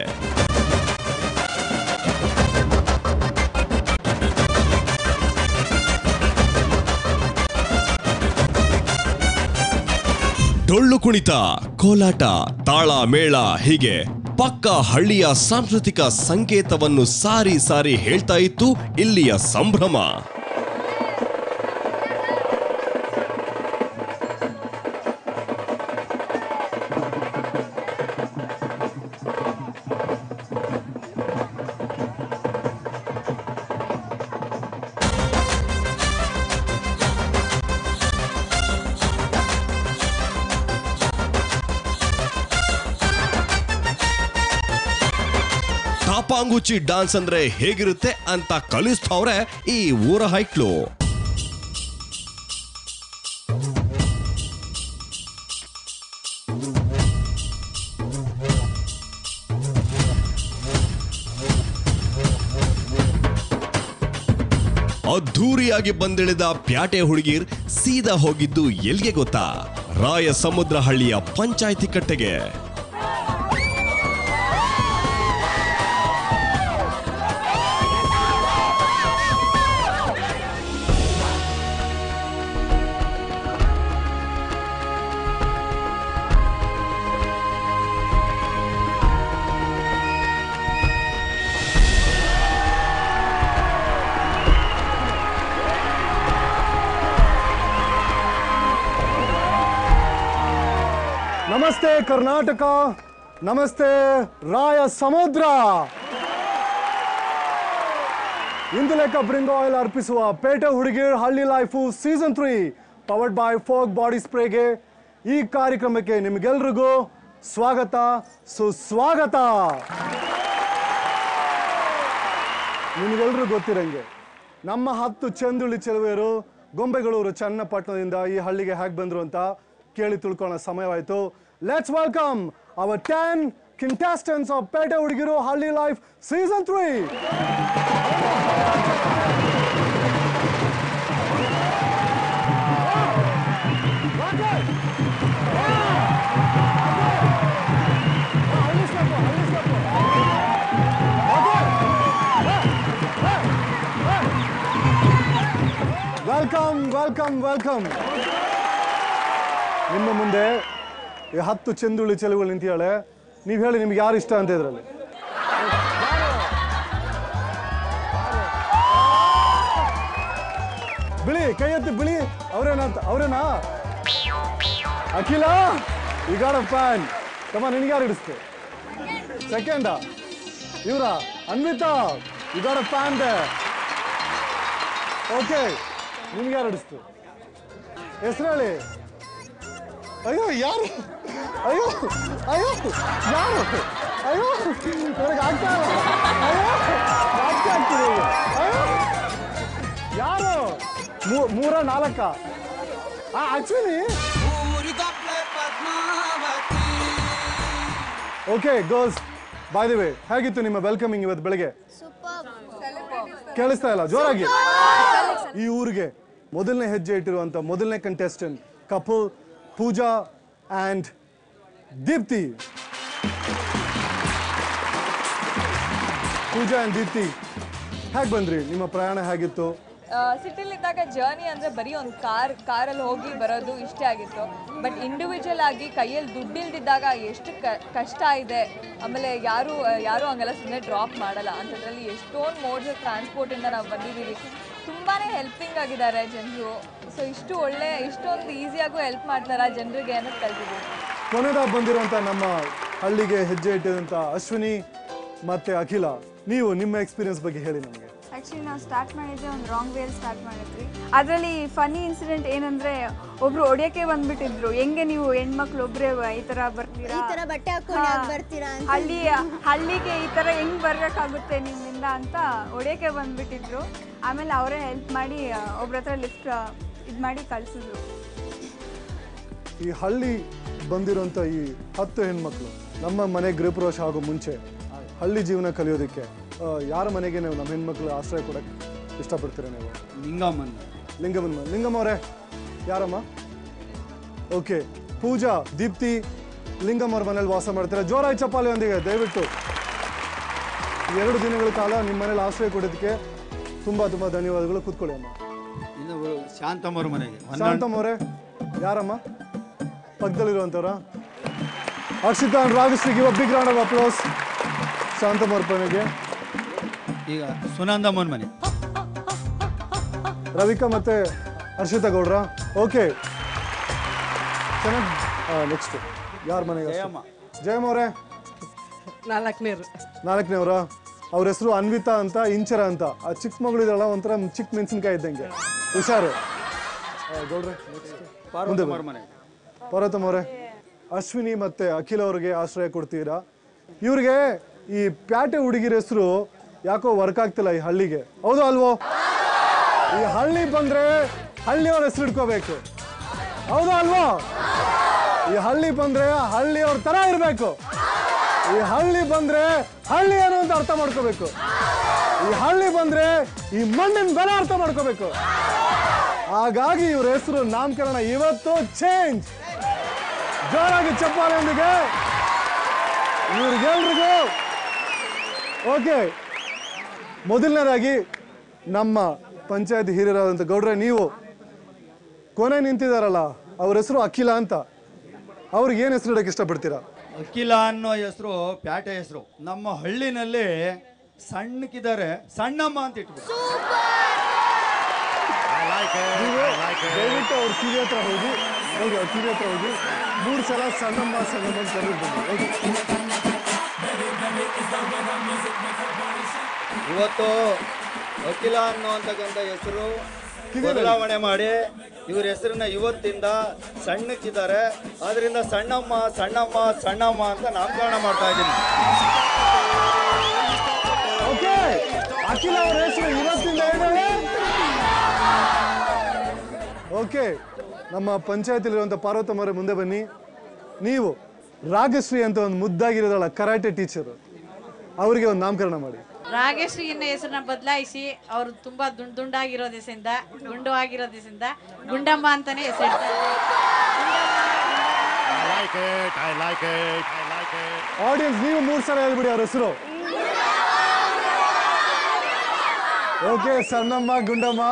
ಡೊಳ್ಳು ಕುಣಿತ, ಕೋಲಾಟ ತಾಳ ಮೇಳ ಹೀಗೆ ಪಕ್ಕ ಹಳ್ಳಿಯ ಸಾಂಸ್ಕೃತಿಕ ಸಂಕೇತವನ್ನು ಸಾರಿ ಸಾರಿ ಹೇಳ್ತಾ ಇತ್ತು ಇಲ್ಲಿಯ ಸಂಭ್ರಮ. ಟಾಪಾಂಗುಚಿ ಡಾನ್ಸ್ ಅಂದ್ರೆ ಹೇಗಿರುತ್ತೆ ಅಂತ ಕಲಿಸ್ತವ್ರೆ ಈ ಊರ ಹೈಕ್ಲು. ಅದ್ಧೂರಿಯಾಗಿ ಬಂದಿಳಿದ ಪ್ಯಾಟೆ ಹುಡುಗಿರ್ ಸೀದಾ ಹೋಗಿದ್ದು ಎಲ್ಗೆ ಗೊತ್ತಾ? ರಾಯ ಸಮುದ್ರ ಹಳ್ಳಿಯ ಪಂಚಾಯತಿ ಕಟ್ಟೆಗೆ. ಕರ್ನಾಟಕ. ನಮಸ್ತೆ, ರಾಯ ಸಮುದ್ರ. ಇಂದು ಲೆಕ್ಕ ಬ್ರಿಂಗ್ ಆಯಿಲ್ ಅರ್ಪಿಸುವ ಪೇಟೆ ಹುಡುಗಿರ್ ಹಳ್ಳಿ life season three powered by Fogg body ಸ್ಪ್ರೇಗೆ ಈ ಕಾರ್ಯಕ್ರಮಕ್ಕೆ ನಿಮಗೆಲ್ರಿಗೂ ಸ್ವಾಗತ, ಸುಸ್ವಾಗತ. ನಿಮಗೆಲ್ರಿಗೂ ಗೊತ್ತಿರಂಗೆ, ನಮ್ಮ ಹತ್ತು ಚಂದುಳಿ ಚೆಲುವೆಯರು ಗೊಂಬೆಗಳೂರು ಚನ್ನಪಟ್ಟಣದಿಂದ ಈ ಹಳ್ಳಿಗೆ ಹೇಗೆ ಬಂದರು ಅಂತ ಕೇಳಿ ತಿಳ್ಕೊಳ್ಳೋ ಸಮಯವಾಯಿತು. let's welcome our ten contestants of ಪೇಟೆ ಹುಡುಗಿರು ಹಳ್ಳಿ life season three welcome welcome welcome ನಿಮ್ಮ ಮುಂದೆ ಈ ಹತ್ತು ಚೆಂದುಳ್ಳಿ ಚೆಲುಗಳು ನಿಂತಿದ್ದಾಳೆ. ನೀವು ಹೇಳಿ ನಿಮ್ಗೆ ಯಾರು ಇಷ್ಟ ಅಂತ ಇದ್ರಲ್ಲಿ? ಬಿಳಿ, ಕೈ ಎತ್ತಿ ಬಿಳಿ. ಅವ್ರೇನಂತ ಅವ್ರೇನಾ? ಅಖಿಲ ಈಗಾಡ ಫ್ಯಾನ್ ತಮ್ಮ ನಿನ್ಗೆ ಯಾರು ಹಿಡಿಸ್ತು? ಸೆಕೆಂಡ, ಇವರ ಅನ್ವಿತಾ ಈಗಾಡ ಫ್ಯಾನ್ ಓಕೆ ನಿಮ್ಗೆ ಯಾರು ಹಿಡಿಸ್ತು? ಹೆಸರು ಹೇಳಿ. ಅಯ್ಯೋ ಯಾರು? ಅಯ್ಯೋ ಅಯ್ಯೋ ಯಾರು? ಅಯ್ಯೋ ನನಗೆ ಆಗ್ತಾ ಅಯ್ಯೋ ಆಗ್ತಾ ಆಗ್ತಿದೆ. ಅಯ್ಯೋ ಯಾರು? ಮೂರ ನಾಲ್ಕ. Actually okay girls by the way ಹೇಗಿತ್ತು ನಿಮ್ಮ ವೆಲ್ಕಮಿಂಗ್ ಇವತ್ತು ಬೆಳಗ್ಗೆ? ಕೇಳಿಸ್ತಾ ಇಲ್ಲ ಜೋರಾಗಿ. ಈ ಊರಿಗೆ ಮೊದಲನೇ ಹೆಜ್ಜೆ ಇಟ್ಟಿರುವಂತ ಮೊದಲನೇ contestant couple Pooja and Deepti. Pooja and Deepti, ಹೇಗೆ ಬಂದ್ರಿ? ನಿಮ್ಮ ಪ್ರಯಾಣ ಹೇಗಿತ್ತು? ಸಿಟಿಲಿದ್ದಾಗ ಜರ್ನಿ ಅಂದರೆ ಬರೀ ಒಂದು ಕಾರ್, ಕಾರಲ್ಲಿ ಹೋಗಿ ಬರೋದು ಇಷ್ಟೇ ಆಗಿತ್ತು. ಬಟ್ ಇಂಡಿವಿಜುವಲ್ ಆಗಿ ಕೈಯಲ್ಲಿ ದುಡ್ಡು ಇಲ್ದಿದ್ದಾಗ ಎಷ್ಟು ಕಷ್ಟ ಇದೆ. ಆಮೇಲೆ ಯಾರು ಯಾರು ಹಂಗೆಲ್ಲ ಸುಮ್ಮನೆ ಡ್ರಾಪ್ ಮಾಡಲ್ಲ. ಅಂಥದ್ರಲ್ಲಿ ಎಷ್ಟೊಂದು ಮೋಡ್ಸ್ ಟ್ರಾನ್ಸ್ಪೋರ್ಟಿಂದ ನಾವು ಬಂದಿದ್ದೀವಿ. ತುಂಬಾ ಹೆಲ್ಪಿಂಗ್ ಆಗಿದ್ದಾರೆ ಜನರು. ಸೊ ಇಷ್ಟು ಒಳ್ಳೆ, ಇಷ್ಟೊಂದು ಈಸಿಯಾಗೂ ಹೆಲ್ಪ್ ಮಾಡ್ತಾರೆ ಜನರಿಗೆ ಅನ್ನೋದು ಕಲ್ತಿದ್ದೀವಿ ಕೊನೆದಾಗ ಬಂದಿರುವಂಥ ನಮ್ಮ ಹಳ್ಳಿಗೆ ಹೆಜ್ಜೆ ಇಟ್ಟಿದಂತ ಅಶ್ವಿನಿ ಮತ್ತೆ ಅಖಿಲ, ನೀವು ನಿಮ್ಮ ಎಕ್ಸ್ಪೀರಿಯನ್ಸ್ ಬಗ್ಗೆ ಹೇಳಿ ನಮಗೆ. ಆ್ಯಕ್ಚುಲಿ ನಾವು ಸ್ಟಾರ್ಟ್ ಮಾಡಿದ್ದೆ ಒಂದು ರಾಂಗ್ ವೇಲ್ ಸ್ಟಾರ್ಟ್ ಮಾಡಿದ್ವಿ ಅದರಲ್ಲಿ ಫನಿ ಇನ್ಸಿಡೆಂಟ್ ಏನಂದ್ರೆ ಒಬ್ರು ಒಡೆಯಕ್ಕೆ ಬಂದ್ಬಿಟ್ಟಿದ್ರು. ಹೆಂಗೆ ನೀವು ಹೆಣ್ಮಕ್ಳು ಒಬ್ಬರೇ ಈ ಥರ ಬರ್ತೀರಾ? ಈ ಥರ ಬಟ್ಟೆ ಹಾಕೊಂಡು ಯಾಕ್ ಬರ್ತೀರಾ ಅಂತ. ಹಳ್ಳಿ ಹಳ್ಳಿಗೆ ಈ ಥರ ಹೆಂಗೆ ಬರಬೇಕಾಗುತ್ತೆ ನಿಮ್ಮಿಂದ ಅಂತ ಒಡೆಯಕ್ಕೆ ಬಂದ್ಬಿಟ್ಟಿದ್ರು. ಆಮೇಲೆ ಅವರೇ ಹೆಲ್ಪ್ ಮಾಡಿ ಒಬ್ರ ಹತ್ರ ಲಿಫ್ಟ್ ಇದು ಮಾಡಿ ಕಳಿಸಿದ್ರು. ಈ ಹಳ್ಳಿ ಬಂದಿರುವಂಥ ಈ ಹತ್ತು ಹೆಣ್ಮಕ್ಳು ನಮ್ಮ ಮನೆ ಗೃಹಪ್ರವೇಶ ಆಗೋ ಮುಂಚೆ ಹಳ್ಳಿ ಜೀವನ ಕಲಿಯೋದಕ್ಕೆ ಯಾರ ಮನೆಗೆ ನೀವು ನಮ್ಮ ಹೆಣ್ಮಕ್ಳು ಆಶ್ರಯ ಕೊಡಕ್ಕೆ ಇಷ್ಟಪಡ್ತೀರಾ ನೀವು? ಲಿಂಗಮ್ಮನ್ ಲಿಂಗಮ್ಮನ ಲಿಂಗಮ್ಮ ಅವರೇ ಯಾರಮ್ಮ? ಓಕೆ ಪೂಜಾ ದೀಪ್ತಿ ಲಿಂಗಮ್ಮ ಅವ್ರ ಮನೇಲಿ ವಾಸ ಮಾಡ್ತೀರಾ? ಜೋರಾಯ್ ಚಪ್ಪಾಲೆಯೊಂದಿಗೆ ದಯವಿಟ್ಟು. ಎರಡು ದಿನಗಳ ಕಾಲ ನಿಮ್ಮ ಮನೇಲಿ ಆಶ್ರಯ ಕೊಡೋದಕ್ಕೆ ತುಂಬ ತುಂಬ ಧನ್ಯವಾದಗಳು. ಕೂತ್ಕೊಳ್ಳಿ ಅಮ್ಮ. ಇನ್ನೊಬ್ರು ಶಾಂತಮ್ಮವ್ರ ಮನೆಗೆ. ಶಾಂತಮ್ಮ ಅವರೇ ಯಾರಮ್ಮ? ಪಕ್ಕದಲ್ಲಿರುವಂಥವ್ರ Harshita and Ragashree give big round of applause ಮನೆಗೆ. ಈಗ ಸುನಂದಮ್ಮನ ಮನೆ ರವಿಕಾ ಮತ್ತೆ ಹರ್ಷಿತಾ ಗೌಡ್ರ? ಓಕೆ ಚೆನ್ನಾಗಿ ನೆಕ್ಸ್ಟ್ ಯಾರ ಮನೆಗೆ ಜಯಮ್ಮ. ಜಯಮ್ಮ ಅವರೇ? ನಾಲ್ಕನೇ ನಾಲ್ಕನೇವ್ರ? ಅವ್ರ ಹೆಸರು ಅನ್ವಿತಾ ಅಂತ ಇಂಚರ ಅಂತ. ಆ ಚಿಕ್ಕ ಮಗಳು ಇದೆಲ್ಲ ಒಂಥರ ಚಿಕ್ಕ ಮೆಣಸಿನ್ಕಾಯಿ ಇದ್ದಂಗೆ. ಹುಷಾರು. ಆ, ಗೌಡ್ರೆ next. ಮುಂದೆ ಪಾರ್ವತಮ್ಮವ್ರ ಬನ್ನಿ. ಮನೆ ಪಾರ್ವತಮ್ಮ ಅವರೇ ಅಶ್ವಿನಿ ಮತ್ತೆ ಅಖಿಲ್ ಅವ್ರಿಗೆ ಆಶ್ರಯ ಕೊಡ್ತೀರಾ? ಇವ್ರಿಗೆ ಈ ಪ್ಯಾಟೆ ಹುಡುಗಿರ ಹೆಸರು ಯಾಕೋ ವರ್ಕ್ ಆಗ್ತಿಲ್ಲ ಈ ಹಳ್ಳಿಗೆ. ಹೌದು ಅಲ್ವೋ? ಈ ಹಳ್ಳಿ ಬಂದ್ರೆ ಹಳ್ಳಿಯವ್ರ ಹೆಸರು ಇಟ್ಕೋಬೇಕು. ಹೌದು ಅಲ್ವೋ? ಈ ಹಳ್ಳಿ ಬಂದ್ರೆ ಹಳ್ಳಿಯವ್ರ ತರ ಇರಬೇಕು. ಈ ಹಳ್ಳಿ ಬಂದ್ರೆ ಹಳ್ಳಿ ಏನು ಅಂತ ಅರ್ಥ ಮಾಡ್ಕೋಬೇಕು. ಈ ಹಳ್ಳಿ ಬಂದ್ರೆ ಈ ಮಣ್ಣಿನ ಬೆಲೆ ಅರ್ಥ ಮಾಡ್ಕೋಬೇಕು. ಹಾಗಾಗಿ ಇವ್ರ ಹೆಸರು ನಾಮಕರಣ ಇವತ್ತು ಚೇಂಜ್ ಜೋರಾಗಿ ಚಪ್ಪಾಳೆಯೊಂದಿಗೆ ಇವ್ರಿಗೆಲ್ರಿಗೂ ಓಕೆ ಮೊದಲನೇದಾಗಿ ನಮ್ಮ ಪಂಚಾಯತ್ ಹಿರಿಯರಾದಂಥ ಗೌಡ್ರೆ ನೀವು ಕೊನೆ ನಿಂತಿದಾರಲ್ಲ ಅವ್ರ ಹೆಸರು ಅಖಿಲ ಅಂತ. ಅವ್ರಿಗೆ ಏನು ಹೆಸರು ಇಡೋಕ್ಕೆ ಇಷ್ಟಪಡ್ತೀರಾ? ಅಖಿಲ ಅನ್ನೋ ಹೆಸರು ಪ್ಯಾಟೆ ಹೆಸರು. ನಮ್ಮ ಹಳ್ಳಿನಲ್ಲಿ ಸಣ್ಣಕ್ಕಿದ್ದಾರೆ ಸಣ್ಣಮ್ಮ ಅಂತ ಇಟ್ಬಿಟ್ಟು ದಯವಿಟ್ಟು ಅವ್ರ ಕಿವಿ ಹತ್ರ ಹೋಗಿ. ಹೋಗಿ ಅವ್ರ ಕಿವಿ ಹತ್ರ ಹೋಗಿ. ಮೂರು ಸಲ ಸಣ್ಣಮ್ಮ ಸಣ್ಣಮ್ಮ ಅಂತ ಕರೆದು ಇವತ್ತು ವಕೀಲ ಅನ್ನುವಂತಕ್ಕಂಥ ಹೆಸರು. ಬದಲಾವಣೆ ಮಾಡಿ ಇವ್ರ ಹೆಸರನ್ನ ಇವತ್ತಿಂದ ಸಣ್ಣಕ್ಕಿದ್ದಾರೆ. ಅದರಿಂದ ಸಣ್ಣಮ್ಮ ಸಣ್ಣಮ್ಮ ಸಣ್ಣಮ್ಮ ಅಂತ ನಾಮಕರಣ ಮಾಡ್ತಾ ಇದ್ದೀನಿ. ಓಕೆ. ಅಖಿಲ ಅವರ ಹೆಸರು ಇವತ್ತಿಂದ ಓಕೆ. ನಮ್ಮ ಪಂಚಾಯತಿಲಿರುವಂಥ ಪಾರ್ವತಮ್ಮರೇ ಮುಂದೆ ಬನ್ನಿ. ನೀವು ರಾಗಶ್ರೀ ಅಂತ ಒಂದು ಮುದ್ದಾಗಿರೋದಲ್ಲ ಕರಾಟೆ ಟೀಚರು. ಅವರಿಗೆ ಒಂದು ನಾಮಕರಣ ಮಾಡಿ. ರಾಗೇಶ್ರೀ ಹೆಸರನ್ನ ಬದಲಾಯಿಸಿ ಅವರು ತುಂಬಾ ದುಂಡ್ ದುಂಡಾಗಿರೋ ದಿವಸದಿಂದ ಗುಂಡು ಆಗಿರೋ ದಿವಸದಿಂದ ಗುಂಡಮ್ಮ ಅಂತಾನೆ ಹೆಸರಿಡ್ತಾರೆ ಆಡಿಯನ್ಸ್ ನೀವು ಮೂರು ಸಲ ಹೇಳ್ಬಿಡಿ ಅವ್ರ ಹೆಸರು. ಓಕೆ ಸಣ್ಣಮ್ಮ ಗುಂಡಮ್ಮ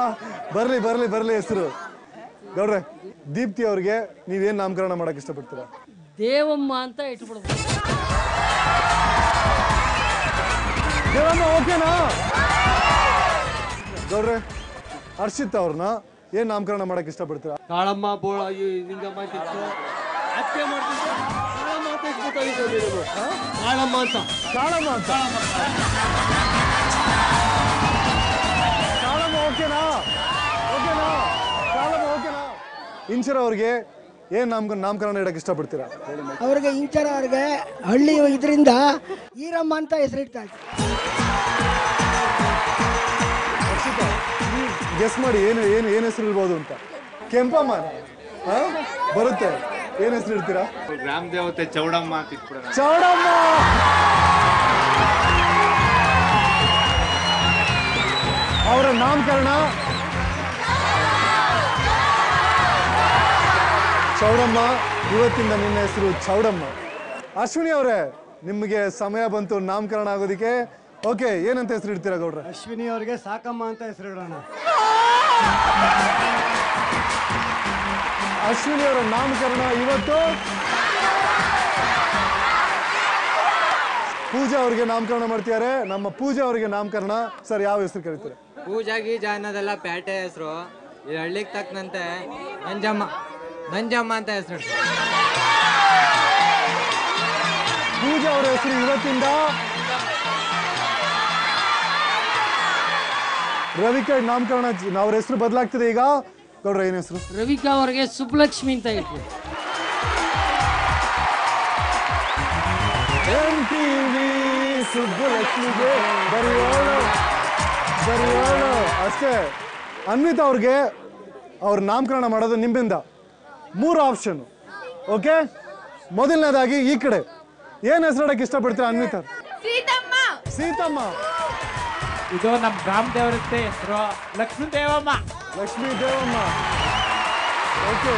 ಬರ್ಲಿ ಬರ್ಲಿ ಬರ್ಲಿ ಹೆಸರು. ಗೌಡ್ರೆ ದೀಪ್ತಿ ಅವ್ರಿಗೆ ನೀವೇನ್ ನಾಮಕರಣ ಮಾಡಕ್ ಇಷ್ಟಪಡ್ತೀರಾ? ದೇವಮ್ಮ ಅಂತ ಇಟ್ಬಿಡ್ಬೋದು ದೇವಮ್ಮ ಓಕೆನಾ? ಗೌಡ್ರೆ ಹರ್ಷಿತ್ ಅವ್ರನ್ನ ಏನ್ ನಾಮಕರಣ ಮಾಡಕ್ ಇಷ್ಟಪಡ್ತೀರಾ? ಕಾಳಮ್ಮ ಬೋಳ ಅತ್ತೆ ಮಾಡ್ತಿದ್ರು ಕಾಳಮ್ಮ ಅಂತ ಇಟ್ಬಿಟ್ಟು ನೀವು ಕಾಳಮ್ಮ ಅಂತ. ಕಾಳಮ್ಮ ಅಂತ? ಕಾಳಮ್ಮ. ಓಕೆನಾ? ಓಕೆನಾ? ಕಾಳಮ್ಮ ಓಕೆನಾ? ಇಂಚರ ಅವ್ರಿಗೆ ಏನ್ ನಾಮಕ ನಾಮಕರಣ ಇಡಕ್ ಇಷ್ಟಪಡ್ತೀರಾ? ಅವ್ರಿಗೆ ಇಂಚರ ಅವ್ರಿಗೆ ಹಳ್ಳಿ ಇದರಿಂದ ಈರಮ್ಮ ಅಂತ ಹೆಸರಿಡ್ತಾರೆ ಗೆಸ್ ಮಾಡಿ ಏನು ಏನು ಏನು ಹೆಸರು ಇರ್ಬೋದು ಅಂತ. ಕೆಂಪಮ್ಮ ಹಾ? ಬರುತ್ತೆ. ಏನ್ ಹೆಸರು ಇಡ್ತೀರಾ ಗ್ರಾಮ ದೇವತೆ ಚೌಡಮ್ಮ ಅಂತ ಇಟ್ಬಿಡೋಣ. ಚೌಡಮ್ಮ! ಅವರ ನಾಮಕರಣ? ಚೌಡಮ್ಮ. ಇವತ್ತಿಂದ ನಿನ್ನ ಹೆಸರು ಚೌಡಮ್ಮ. ಅಶ್ವಿನಿ ಅವರೇ ನಿಮಗೆ ಸಮಯ ಬಂತು ನಾಮಕರಣ ಆಗೋದಿಕ್ಕೆ. ಓಕೆ ಏನಂತ ಹೆಸರು ಇಡ್ತೀರಾ ಗೌಡ್ರ? ಅಶ್ವಿನಿ ಅವ್ರಿಗೆ ಸಾಕಮ್ಮ ಅಂತ ಹೆಸರಿಡೋಣ ಅಶ್ವಿನಿ ಅವರ ನಾಮಕರಣ ಇವತ್ತು. ಪೂಜಾ ಅವರಿಗೆ ನಾಮಕರಣ ಮಾಡ್ತಿದ್ದಾರೆ. ನಮ್ಮ ಪೂಜಾ ಅವರಿಗೆ ನಾಮಕರಣ. ಸರ್ ಯಾವ ಹೆಸರು ಕರೀತಾರೆ ಪೂಜಾ ಗೀಜಾ ಅನ್ನೋದೆಲ್ಲ ಪೇಟೆ ಹೆಸರು. ಈ ಹಳ್ಳಿಗೆ ತಕ್ಕನಂತೆ ನಂಜಮ್ಮ ನಂಜಮ್ಮ ಅಂತ ಹೆಸರು ಪೂಜಾ ಅವರ ಹೆಸರು ಇವತ್ತಿಂದ ರವಿಕಾ ನಾಮಕರಣ ಅವ್ರ ಹೆಸರು ಬದಲಾಗ್ತಿದೆ ಈಗ. ಗೌಡ್ರ ಏನ್ ಹೆಸರು? ರವಿಕಾ ಅವ್ರಿಗೆ ಸುಬ್ಲಕ್ಷ್ಮಿ ಅಂತ ಇಟ್ರು ಸುಬ್ಬಲಕ್ಷ್ಮಿಗೆ ಅಷ್ಟೇ. ಅನ್ವಿತಾ ಅವ್ರಿಗೆ ಅವ್ರ ನಾಮಕರಣ ಮಾಡೋದು ನಿಮ್ಮಿಂದ. ಮೂರು ಆಪ್ಷನ್. ಓಕೆ? ಮೊದಲನೇದಾಗಿ ಈ ಕಡೆ. ಏನ್ ಹೆಸರಿಡಕ್ಕೆ ಇಷ್ಟಪಡ್ತೀರಾ ಅನ್ವಿತಾ? ಸೀತಮ್ಮ. ಸೀತಮ್ಮ. ಇದು ನಮ್ಮ ಗ್ರಾಮ ದೇವರತ್ತೆ ಹೆಸರು. ಲಕ್ಷ್ಮೀ ದೇವಮ್ಮ ಲಕ್ಷ್ಮೀ ದೇವಮ್ಮ ಓಕೆ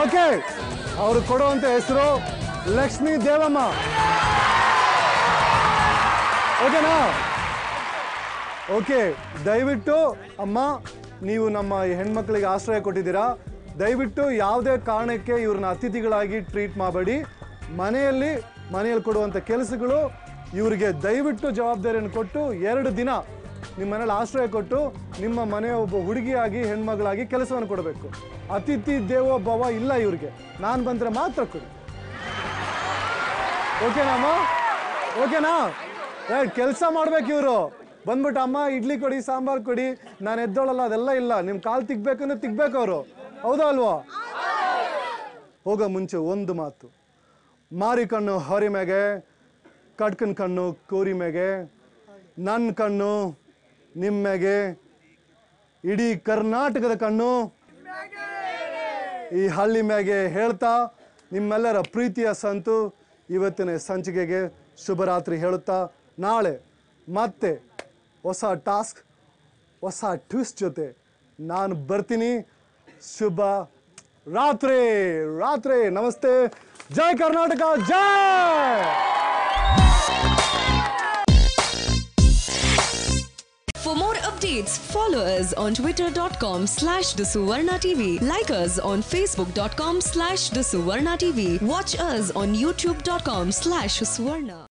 ಓಕೆ ಅವರು ಕೊಡುವಂತ ಹೆಸರು ಲಕ್ಷ್ಮೀ ದೇವಮ್ಮ ಓಕೆನಾ ಓಕೆ ದಯವಿಟ್ಟು, ಅಮ್ಮ, ನೀವು ನಮ್ಮ ಹೆಣ್ಮಕ್ಳಿಗೆ ಆಶ್ರಯ ಕೊಟ್ಟಿದ್ದೀರಾ. ದಯವಿಟ್ಟು ಯಾವುದೇ ಕಾರಣಕ್ಕೆ ಇವ್ರನ್ನ ಅತಿಥಿಗಳಾಗಿ ಟ್ರೀಟ್ ಮಾಡಬೇಡಿ. ಮನೆಯಲ್ಲಿ ಮನೆಯಲ್ಲಿ ಕೊಡುವಂಥ ಕೆಲಸಗಳು ಇವರಿಗೆ ದಯವಿಟ್ಟು ಜವಾಬ್ದಾರಿಯನ್ನು ಕೊಟ್ಟು ಎರಡು ದಿನ ನಿಮ್ಮ ಮನೇಲಿ ಆಶ್ರಯ ಕೊಟ್ಟು ನಿಮ್ಮ ಮನೆಯ ಒಬ್ಬ ಹುಡುಗಿಯಾಗಿ, ಹೆಣ್ಮಗಳಾಗಿ ಕೆಲಸವನ್ನು ಕೊಡಬೇಕು. ಅತಿಥಿ ದೇವೋ ಭವ ಇಲ್ಲ ಇವ್ರಿಗೆ. ನಾನು ಬಂದರೆ ಮಾತ್ರ ಕೊಡಿ. ಓಕೆನಾ ಅಮ್ಮ ಓಕೆನಾ ಕೆಲಸ ಮಾಡ್ಬೇಕು ಇವರು. ಬಂದ್ಬಿಟ್ಟು ಅಮ್ಮ, ಇಡ್ಲಿ ಕೊಡಿ, ಸಾಂಬಾರ್ ಕೊಡಿ. ನಾನು ಎದ್ದೋಳಲ್ಲ, ಅದೆಲ್ಲ ಇಲ್ಲ. ನಿಮ್ಮ ಕಾಲು ತಿಗ್ಬೇಕಂದ್ರೆ ತಿಗ್ಬೇಕು ಅವರು. ಹೌದಾ ಅಲ್ವಾ? ಹೋಗೋ ಮುಂಚೆ ಒಂದು ಮಾತು. ಮಾರಿ ಕಣ್ಣು ಮ್ಯಾಗೆ ಕಣ್ಣು, ಕೋರಿ ಮ್ಯಾಗೆ ನನ್ನ ಕಣ್ಣು ನಿಮ್ಮೆಗೆ ಇಡೀ ಕರ್ನಾಟಕದ ಕಣ್ಣು ಈ ಹಳ್ಳಿ ಮ್ಯಾಗೆ ಹೇಳ್ತಾ ನಿಮ್ಮೆಲ್ಲರ ಪ್ರೀತಿಯ ಸಂತು ಇವತ್ತಿನ ಸಂಚಿಕೆಗೆ ಶುಭರಾತ್ರಿ ಹೇಳುತ್ತಾ, ನಾಳೆ ಮತ್ತೆ ಹೊಸ ಟಾಸ್ಕ್, ಹೊಸ ಟ್ವಿಸ್ಟ್ ಜೊತೆ ನಾನು ಬರ್ತೀನಿ. ಶುಭ ರಾತ್ರಿ ರಾತ್ರಿ, ನಮಸ್ತೆ. ಜೈ ಕರ್ನಾಟಕ, ಜೈ! For more updates, follow us on twitter.com slash TV. Like us on facebook.com slash TV. Watch us on youtube.com slash.